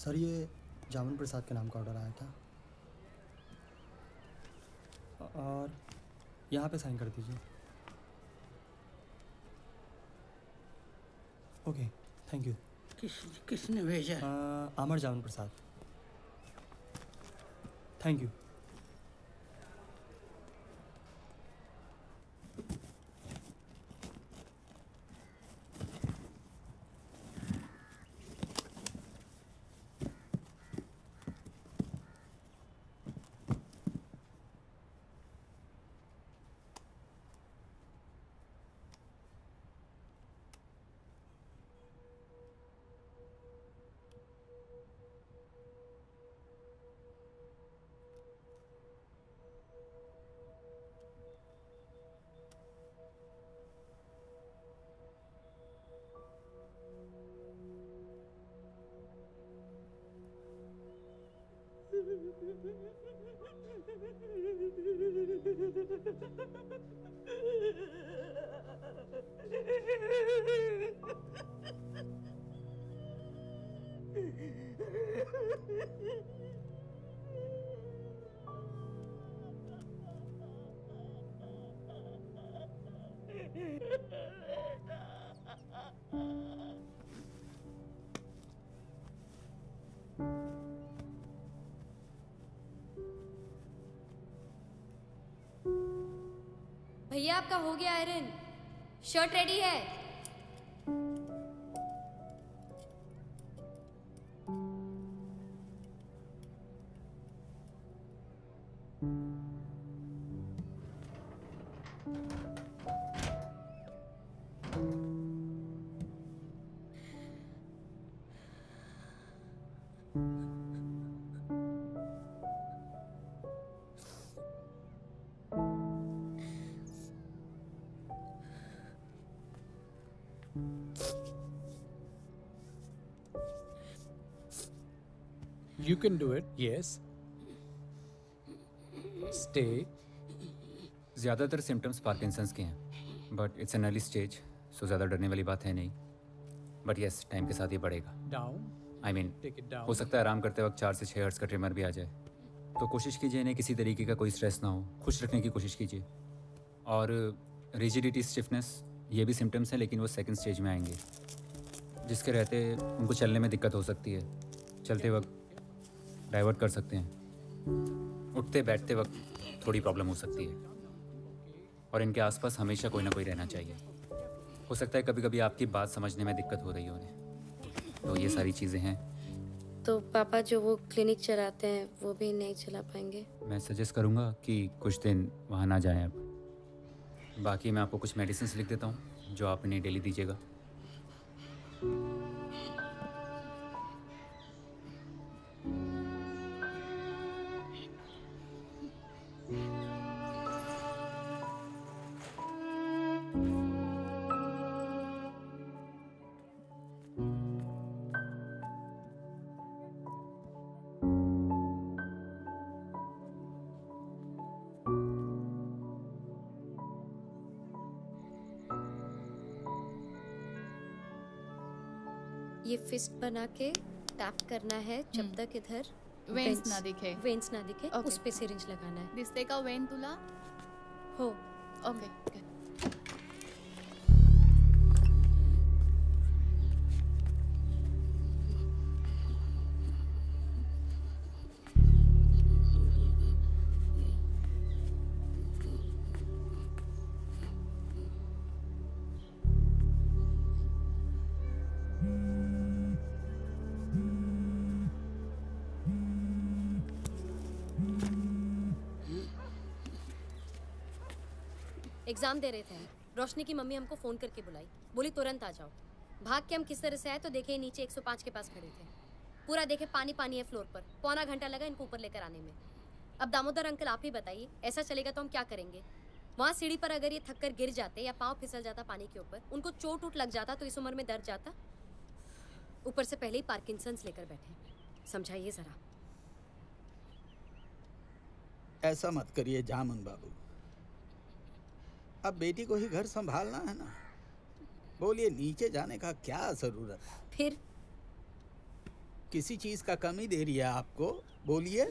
सर ये जामुन प्रसाद के नाम का ऑर्डर आया था। और यहाँ पे साइन कर दीजिए। ओके थैंक यू किस किसने भेजा? अमर जामुन प्रसाद। थैंक यू आपका हो गया आयरन। शर्ट रेडी है? You can do it, yes. Stay. ज़्यादातर सिम्टम्स पार्किंसंस के हैं but it's an early stage so ज़्यादा डरने वाली बात है नहीं बट यस टाइम के साथ ये बढ़ेगा Down. I mean. हो सकता है आराम करते वक्त चार से छः हर्ट्स का ट्रिमर भी आ जाए तो कोशिश कीजिए इन्हें किसी तरीके का कोई स्ट्रेस ना हो खुश रखने की कोशिश कीजिए और रिजिडिटी स्टिफनेस ये भी सिम्टम्स हैं लेकिन वो सेकेंड स्टेज में आएँगे जिसके रहते उनको चलने में दिक्कत हो सकती है चलते वक्त डाइवर्ट कर सकते हैं। उठते बैठते वक्त थोड़ी प्रॉब्लम हो सकती है। और इनके आसपास हमेशा कोई ना कोई रहना चाहिए। हो सकता है कभी कभी आपकी बात समझने में दिक्कत हो रही हो उन्हें। तो ये सारी चीज़ें हैं। तो पापा जो वो क्लिनिक चलाते हैं वो भी नहीं चला पाएँगे? मैं सजेस्ट करूँगा कि कुछ दिन वहाँ ना जाएँ अब बाकी मैं आपको कुछ मेडिसिन लिख देता हूँ जो आप इन्हें डेली दीजिएगा। फिस्ट बना के टैप करना है जब तक इधर वेंस ना दिखे। वेंस ना दिखे Okay. उस पे सिरिंज लगाना है। दिसते का वेन तुला? हो। ओके एग्ज़ाम दे रहे थे रोशनी की मम्मी हमको फ़ोन करके बुलाई। बोली, तुरंत आ जाओ। भाग के हम किस तरह से आए तो देखे नीचे 105 के पास खड़े थे। पूरा देखे पानी पानी है फ्लोर पर। पौना घंटा लगा इनको ऊपर लेकर आने में। अब दामोदर अंकल, आप ही बताइए, ऐसा चलेगा तो हम क्या करेंगे? वहाँ सीढ़ी पर अगर ये थक कर गिर जाते या पाँव फिसल जाता पानी के ऊपर, उनको चोट उट लग जाता तो इस उम्र में दर्द जाता? ऊपर से पहले ही पार्किंसंस लेकर बैठे समझाइए ज़रा। ऐसा मत करिए, जामुन बाबू। अब बेटी को ही घर संभालना है ना। बोलिए नीचे जाने का क्या ज़रूरत है? फिर? किसी चीज़ का कमी दे रही है आपको? बोलिए।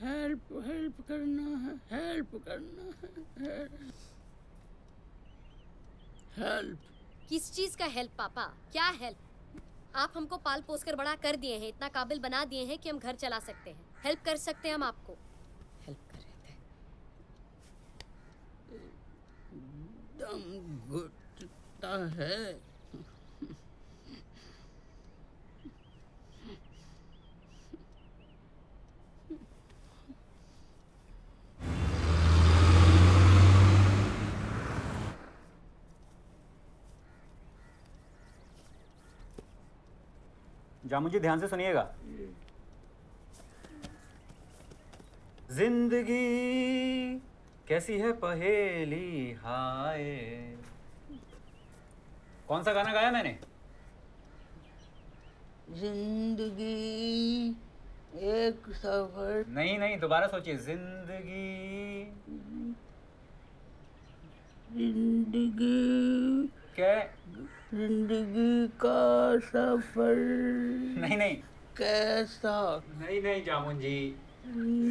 हेल्प हेल्प करना है हेल्प करना है हेल्प। किस चीज़ का हेल्प पापा? क्या हेल्प? आप हमको पाल पोस कर बड़ा कर दिए हैं इतना काबिल बना दिए हैं कि हम घर चला सकते हैं। हेल्प कर सकते हैं हम आपको हेल्प कर रहे थे दम घुटता है। जामुन जी ध्यान से सुनिएगा। ज़िंदगी कैसी है पहेली? हाय। कौन सा गाना गाया मैंने? ज़िंदगी एक सफ़र। नहीं नहीं दोबारा सोचिए। ज़िंदगी। ज़िंदगी। क्या? ज़िंदगी का सफ़र। नहीं नहीं। कैसा? नहीं नहीं जामुन जी।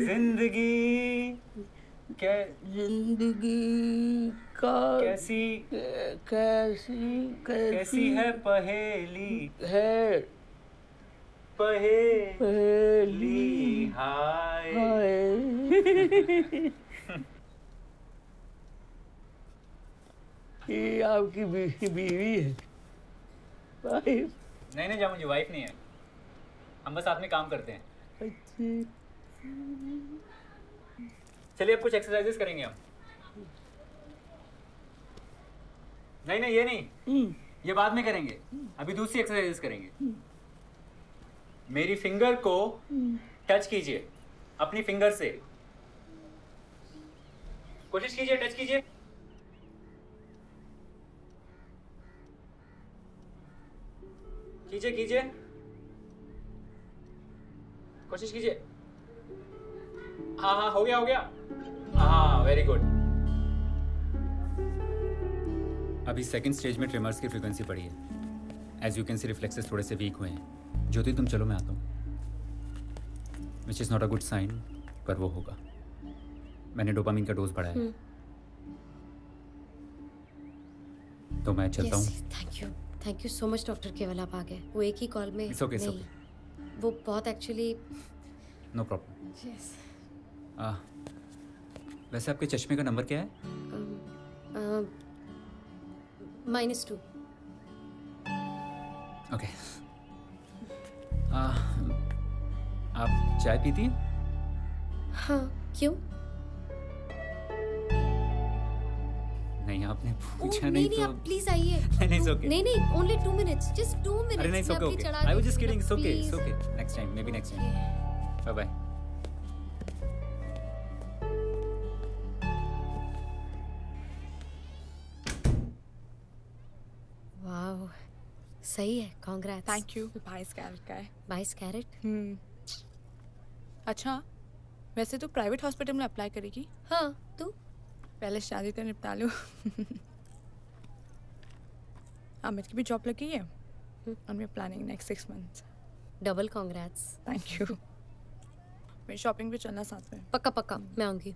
ज़िंदगी। क्या ज़िंदगी का कैसी कैसी कैसी है पहेली? है पहेली पहेली हाय। हाय। ये आपकी बी- बीवी है। वाइफ नहीं नहीं जामुन जी वाइफ नहीं है। हम बस साथ में काम करते हैं। चलिए अब कुछ एक्सरसाइजेस करेंगे हम। नहीं नहीं, ये नहीं। ये बाद में करेंगे। अभी दूसरी एक्सरसाइजेस करेंगे। मेरी फिंगर को टच कीजिए। अपनी फिंगर से। कोशिश कीजिए टच कीजिए। कीजिए कीजिए। कोशिश कीजिए। हाँ हाँ हो गया हो गया। हाँ वेरी गुड अभी सेकंड स्टेज में ट्रिमर्स की फ्रीक्वेंसी बढ़ी है। As you can see reflexes थोड़े से वीक हुए हैं। ज्योति तुम चलो मैं आता हूँ। Which is not a good sign पर वो होगा। मैंने डोपामिन का डोज बढ़ाया। है तो मैं चलता हूँ। Thank you thank you so much doctor Kewal आप आ गए। वो एक ही कॉल में okay, नहीं वो बहुत एक्चुअली नो प्रॉब्लम वैसे आपके चश्मे का नंबर क्या है? Minus two. ओके। आप चाय पीती हैं? हाँ क्यों? नहीं आपने पूछा नहीं नहीं नहीं तो आप प्लीज़ आइए। नहीं नहीं ओके नहीं नहीं only two minutes just two minutes अरे नहीं okay okay I was just kidding it's okay it's okay next time maybe next time bye bye सही है कांग्रेट्स थैंक यू बाईस कैरेट का है. बाईस कैरेट हम्म अच्छा वैसे तो प्राइवेट हॉस्पिटल में अप्लाई करेगी? हाँ तू? पहले शादी तो निपटा लो। अमित की भी जॉब लगी है? और we planning next six months double congrats thank you मेरी शॉपिंग भी चलना साथ में। पक्का पक्का मैं आऊँगी।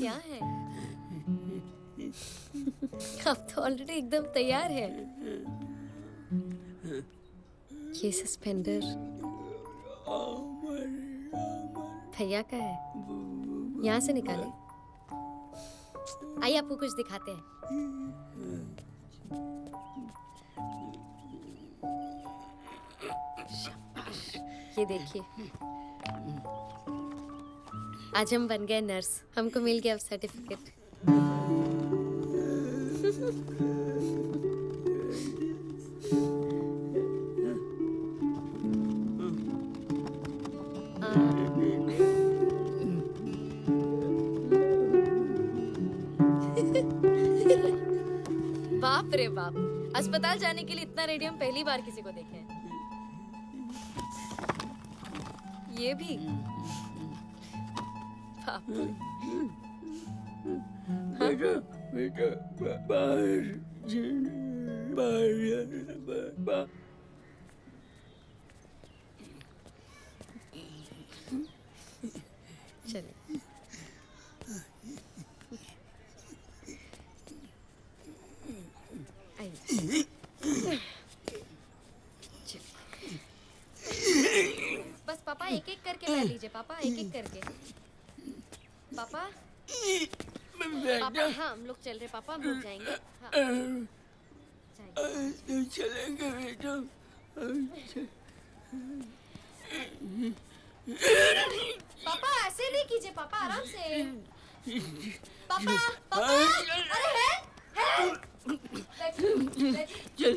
यहाँ हैं? आप तो ऑलरेडी एकदम तैयार है। ये सस्पेंडर भैया का है। यहाँ से निकाले। आइए आपको कुछ दिखाते हैं। ये देखिए। आज हम बन गए नर्स। हमको मिल गया अब सर्टिफिकेट बाप रे बाप। अस्पताल जाने के लिए इतना रेडी हम पहली बार किसी को देखे ये भी? बाप रे बेटा बेटा बाहर बाहर जाना बा- बा- चलिए आइए चलिए। बस पापा एक एक करके लीजिए, पापा एक एक करके पापा? पापा हाँ हम लोग चल रहे पापा हम लोग जाएँगे। हाँ। चलेंगे बेटा। पापा ऐसे नहीं कीजिए पापा आराम से। पापा पापा अरे है है। चल।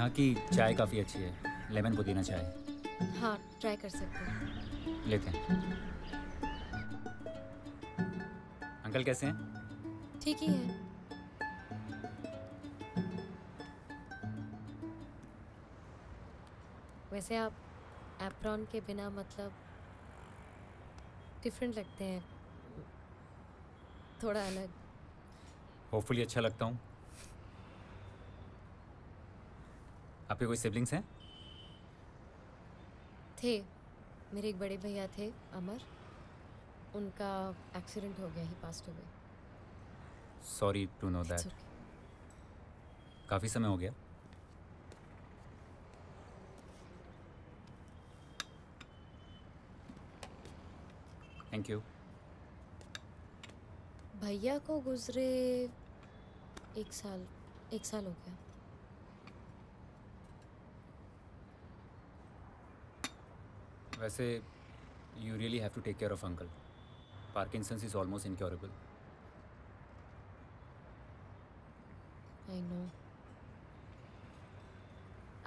यहाँ की चाय काफ़ी अच्छी है। लेमन पुदीना चाय। हाँ ट्राई कर सकते हैं। लेते हैं। अंकल कैसे हैं? ठीक ही है। वैसे आप एप्रॉन के बिना मतलब डिफरेंट लगते हैं। थोड़ा अलग। होपफुली अच्छा लगता हूँ। आपके कोई सिबलिंग्स हैं? थे। मेरे एक बड़े भैया थे अमर। उनका एक्सीडेंट हो गया ही पास्ट हो गए सॉरी टू नो दैट काफ़ी समय हो गया। थैंक यू भैया को गुजरे एक साल एक साल हो गया। वैसे you really have to take care of uncle Parkinson's is almost incurable I know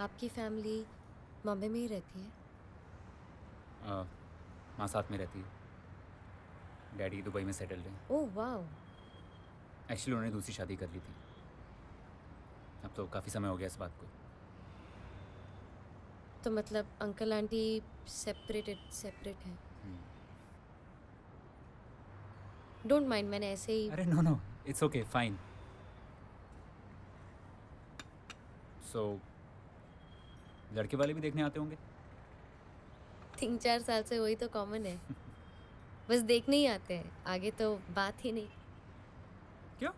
आपकी फैमिली बॉम्बे में ही रहती है? माँ साथ में रहती है। डैडी दुबई में सेटल्ड हैं। ओह वाओ एक्चुअली उन्होंने दूसरी शादी कर ली थी। अब तो काफ़ी समय हो गया इस बात को। तो मतलब अंकल आंटी सेपरेटेड सेपरेट हैं। डोंट माइंड मैंने ऐसे ही अरे no no it's okay fine so लड़के वाले भी देखने आते होंगे? तीन चार साल से वही तो कॉमन है। बस देखने ही आते हैं आगे तो बात ही नहीं क्यों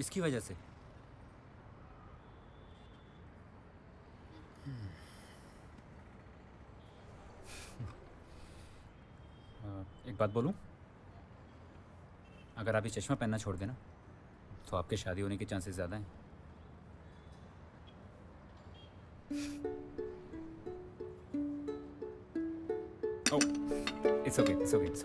इसकी वजह से। एक बात बोलूँ? अगर आप ये चश्मा पहनना छोड़ देना तो आपके शादी होने के चांसेस ज़्यादा हैं। Oh, it's okay, it's okay, it's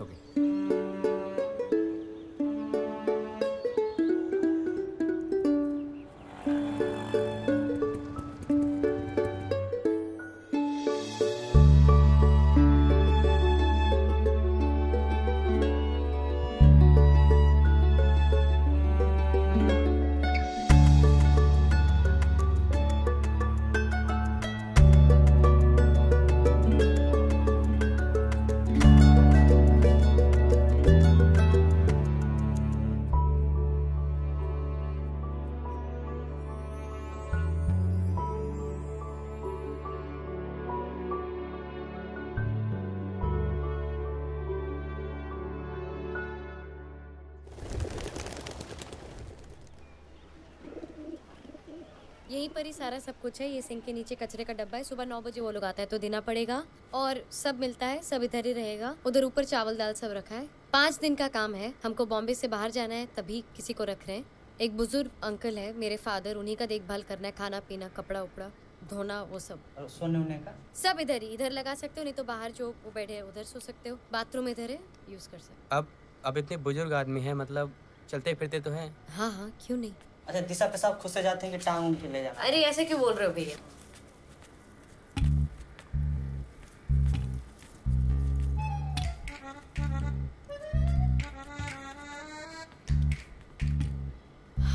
कुछ है ये सिंक के नीचे कचरे का डब्बा है। सुबह नौ बजे वो लोग आता है तो देना पड़ेगा और सब मिलता है सब इधर ही रहेगा। उधर ऊपर चावल दाल सब रखा है। पाँच दिन का काम है। हमको बॉम्बे से बाहर जाना है तभी किसी को रख रहे हैं। एक बुज़ुर्ग अंकल है मेरे फादर उन्हीं का देखभाल करना है खाना पीना कपड़ा उपड़ा धोना वो सब। और सोने होने का? सब इधर ही इधर लगा सकते हो नहीं तो बाहर जो वो बैठे हैं उधर सो सकते हो। बाथरूम इधर है यूज़ कर सकते अब अब इतने बुज़ुर्ग आदमी है मतलब चलते फिरते तो हैं। हाँ हाँ क्यों नहीं? अच्छा दिशा पेशाब खुद से जाते हैं कि टांग के ले जाते अरे ऐसे क्यों बोल रहे हो भैया?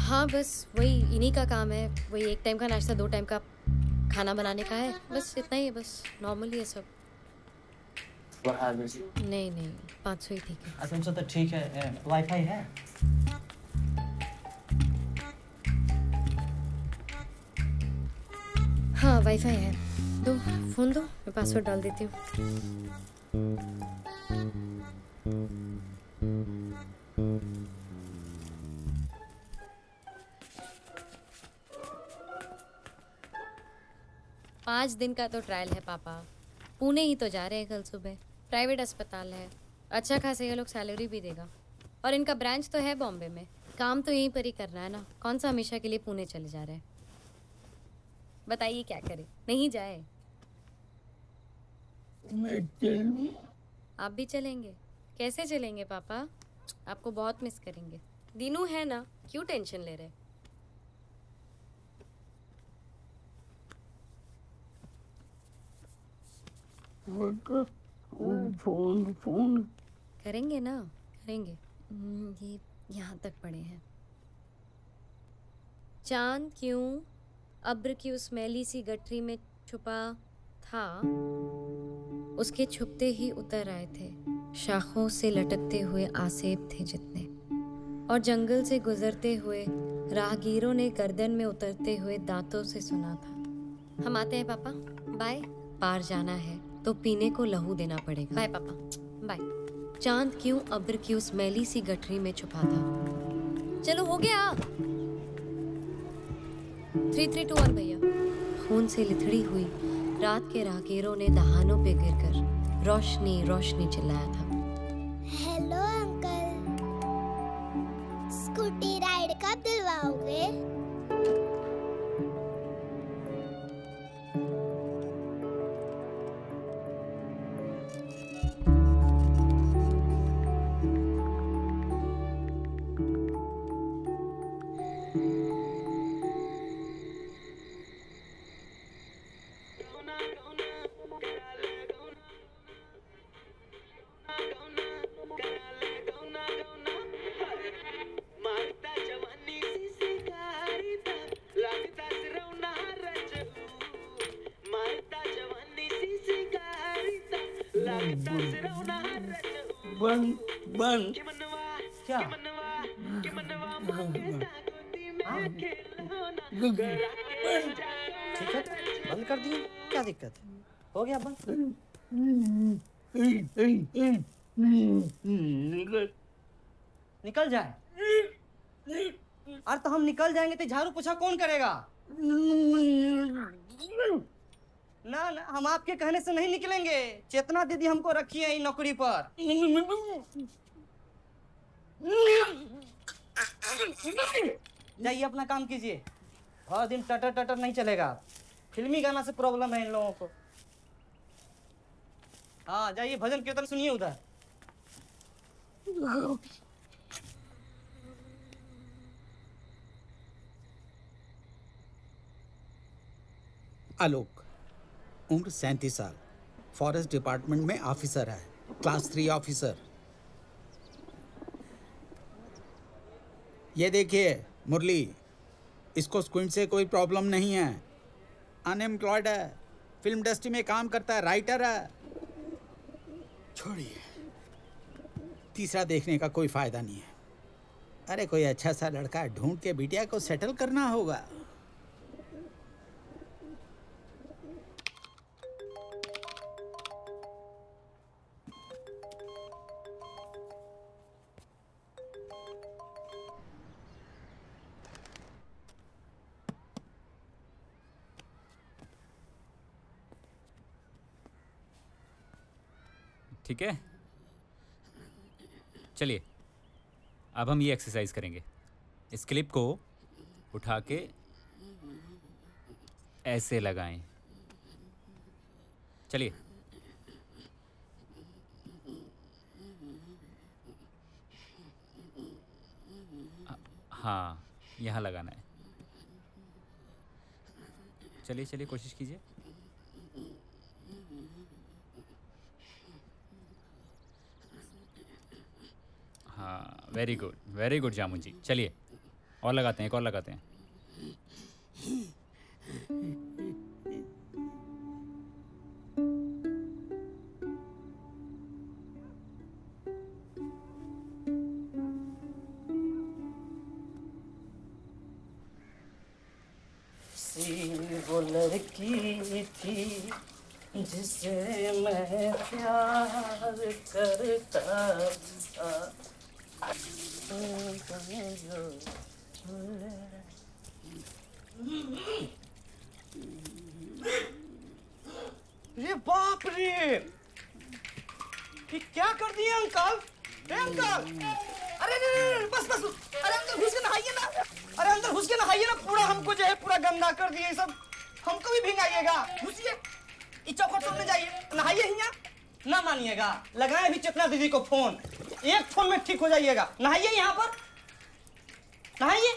हाँ बस वही इन्हीं का काम है। वही एक टाइम का नाश्ता दो टाइम का खाना बनाने का है। बस इतना ही है बस नॉर्मल ही है सब। नहीं नहीं पाँच सौ ही ठीक है। असम तो ठीक है वाईफाई है? वाईफाई है। दो फ़ोन दो, मैं पासवर्ड डाल देती हूँ। पाँच दिन का तो ट्रायल है पापा। पुणे ही तो जा रहे हैं कल सुबह। प्राइवेट अस्पताल है। अच्छा खासा ये लोग सैलरी भी देगा। और इनका ब्रांच तो है बॉम्बे में। काम तो यहीं पर ही करना है ना। कौन सा हमेशा के लिए पुणे चले जा रहे हैं? बताइए क्या करें? नहीं जाए। मैं आप भी चलेंगे। कैसे चलेंगे पापा? आपको बहुत मिस करेंगे। दीनू है ना? क्यों टेंशन ले रहे? Phone phone. करेंगे ना? करेंगे। हम्म, ये यहाँ तक पड़े हैं। चाँद क्यों अब्र की उस मैली सी गठरी में छुपा था, उसके छुपते ही उतर आए थे। शाखों से लटकते हुए आसेब थे जितने, और जंगल से गुजरते हुए राहगीरों ने गर्दन में उतरते हुए दांतों से सुना था। हम आते हैं, पापा। बाय। पार जाना है तो पीने को लहू देना पड़ेगा। बाय, पापा। बाय। चाँद क्यों अब्र की उस मैली सी गठरी में छुपा था? चलो, हो गया। थ्री थ्री टू वन भैया। खून से लिथड़ी हुई, रात के राहगीरों ने दहानों पे गिरकर रोशनी रोशनी चिल्लाया था। हेलो ठीक है, बंद कर दिए। क्या दिक्कत है? हो गया बंद? निकल जाए। अरे तो हम निकल जाएँगे तो झाड़ू पोछा कौन करेगा? ना ना, हम आपके कहने से नहीं निकलेंगे। चेतना दीदी हमको रखी है नौकरी पर। जाइए अपना काम कीजिए। हर दिन टटर टटर नहीं चलेगा। फिल्मी गाना से प्रॉब्लम है इन लोगों को। हाँ जाइए, भजन कीर्तन सुनिए उधर। आलोक, उम्र सैंतीस साल। फॉरेस्ट डिपार्टमेंट में ऑफिसर है, क्लास थ्री ऑफिसर। ये देखिए, मुरली, इसको स्क्विंट से कोई प्रॉब्लम नहीं है। अनएम्प्लॉयड है फ़िल्म इंडस्ट्री में काम करता है राइटर है। छोड़िए, तीसरा देखने का कोई फ़ायदा नहीं है। अरे, कोई अच्छा सा लड़का ढूंढ के बिटिया को सेटल करना होगा। ठीक है? चलिए, अब हम ये एक्सरसाइज करेंगे। इस क्लिप को उठा के ऐसे लगाएँ। चलिए। हाँ यहाँ लगाना है। चलिए चलिए, कोशिश कीजिए। हाँ very good very good Jamun ji चलिए, और लगाते हैं, एक और लगाते हैं। वो लड़की थी, जिसे मैं प्यार करता था। ये बाप रे! ये क्या कर दिए अंकल? ए अंकल! अरे नहीं नहीं, बस बस अरे अंदर घुस के नहाइए ना। अरे अंदर घुस के नहाइए ना। पूरा हमको जो है पूरा गंदा कर दिए सब। हमको भी भिंगाइएगा। घुसिए। इस चौखट में जाइए। नहाइए ना मानिएगा। लगाए भी चेतना दीदी को फ़ोन। एक फ़ोन में ठीक हो जाइएगा। नहाइए यहाँ पर। नहाइए।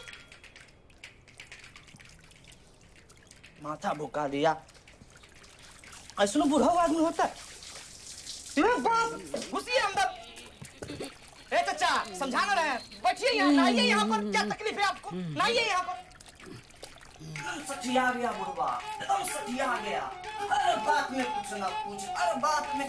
माथा भुका दिया। ऐसा बुढ़ा हुआ आदमी होता है। घुसिए अंदर। ए चाचा, समझाना रहे बैठिए यहाँ, नहाइए यहाँ पर। क्या तकलीफ़ है आपको? नहाइए यहाँ पर। सटिया गया बुढ़वा। एकदम सटिया गया। हर बात में कुछ ना कुछ, हर बात में।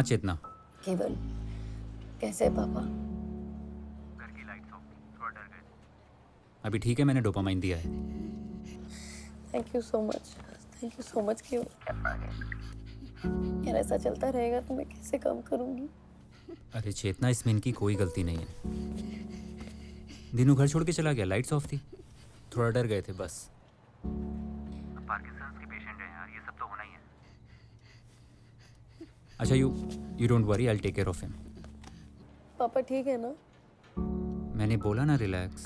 हाँ चेतना? केवल कैसे है पापा अभी ठीक है मैंने डोपामाइन दिया है। Thank you so much thank you so much Kewal. यार ऐसा चलता रहेगा तो मैं कैसे काम करूँगी? अरे चेतना इसमें इनकी कोई गलती नहीं है। दिनू घर छोड़ के चला गया लाइट्स ऑफ़ थी। थोड़ा डर गए थे बस। अच्छा you you don't worry I take care of him पापा ठीक है ना? मैंने बोला ना रिलैक्स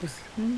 不是嗯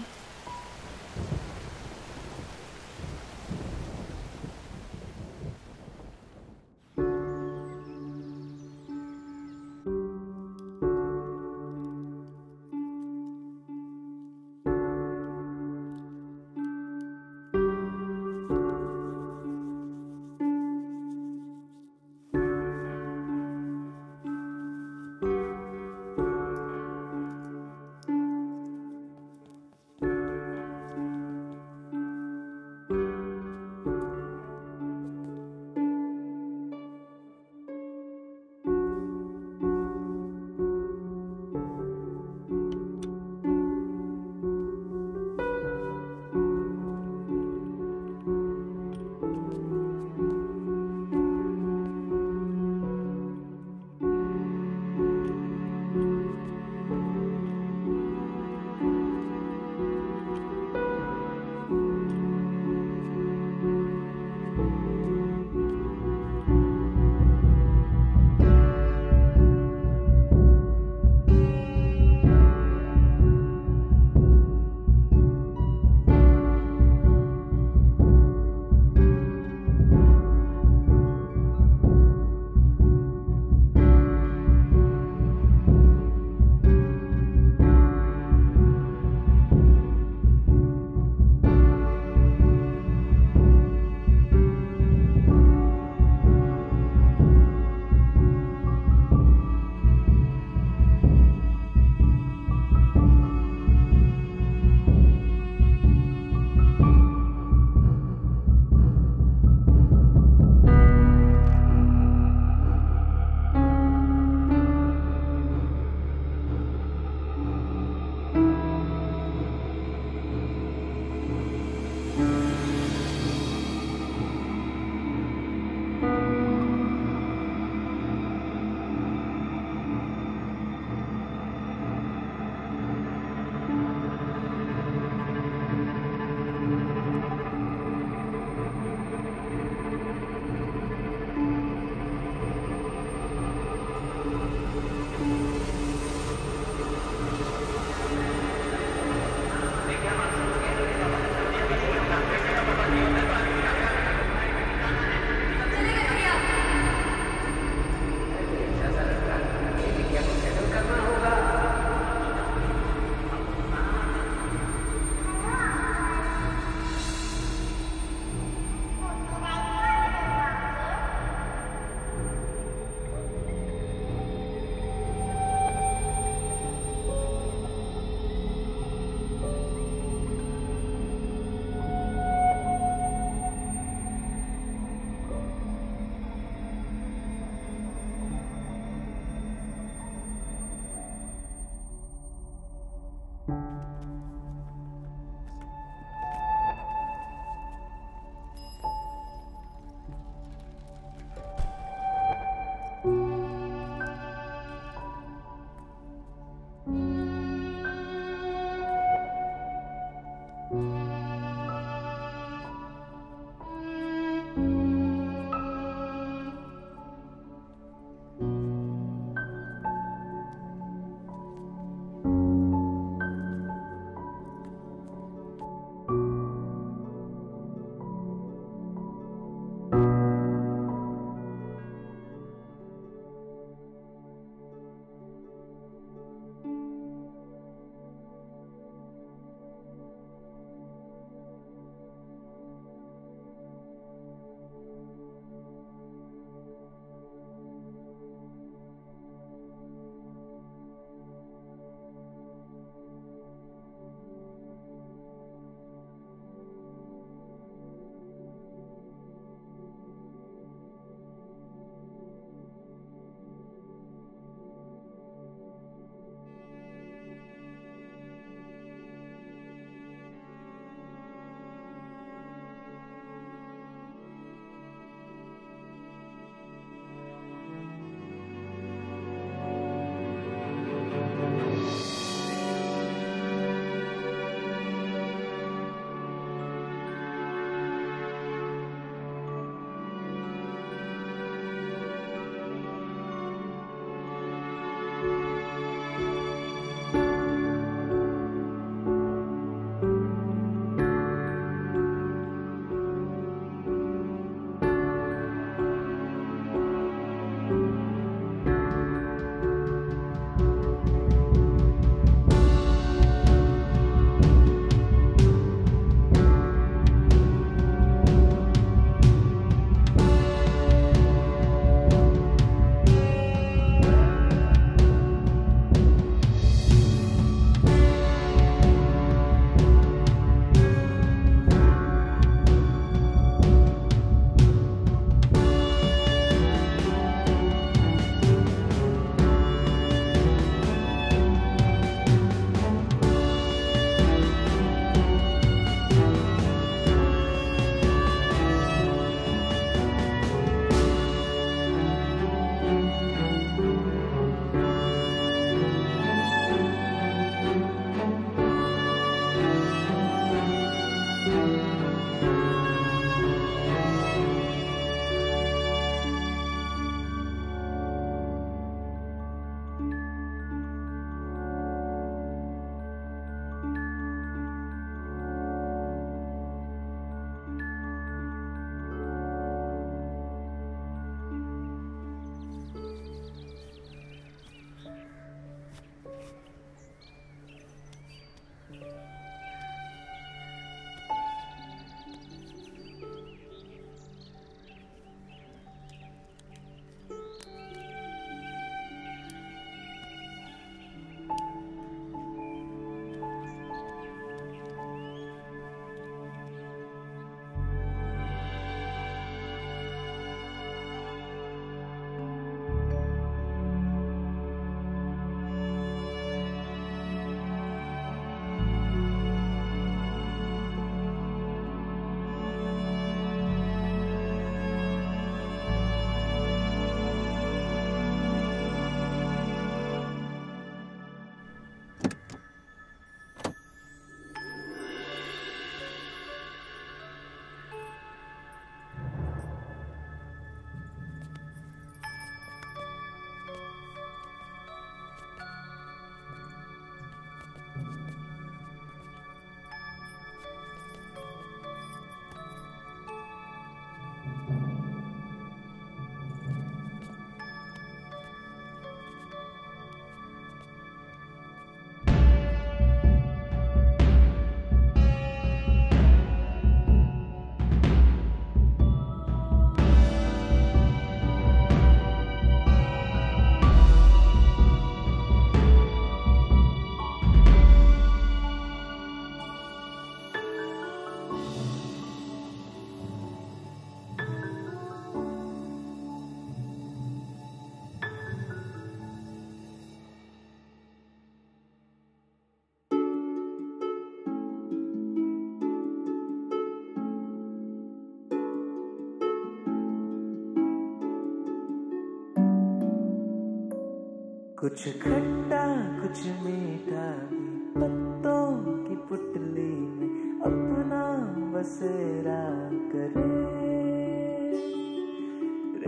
कुछ खट्टा, कुछ मीठा भी। पत्तों की पुटली में अपना बसेरा करे।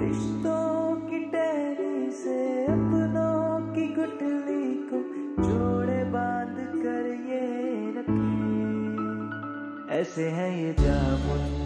रिश्तों की टहरी से अपनों की गुटली को जोड़े बाँध कर ये रखे। ऐसे है ये जामुन।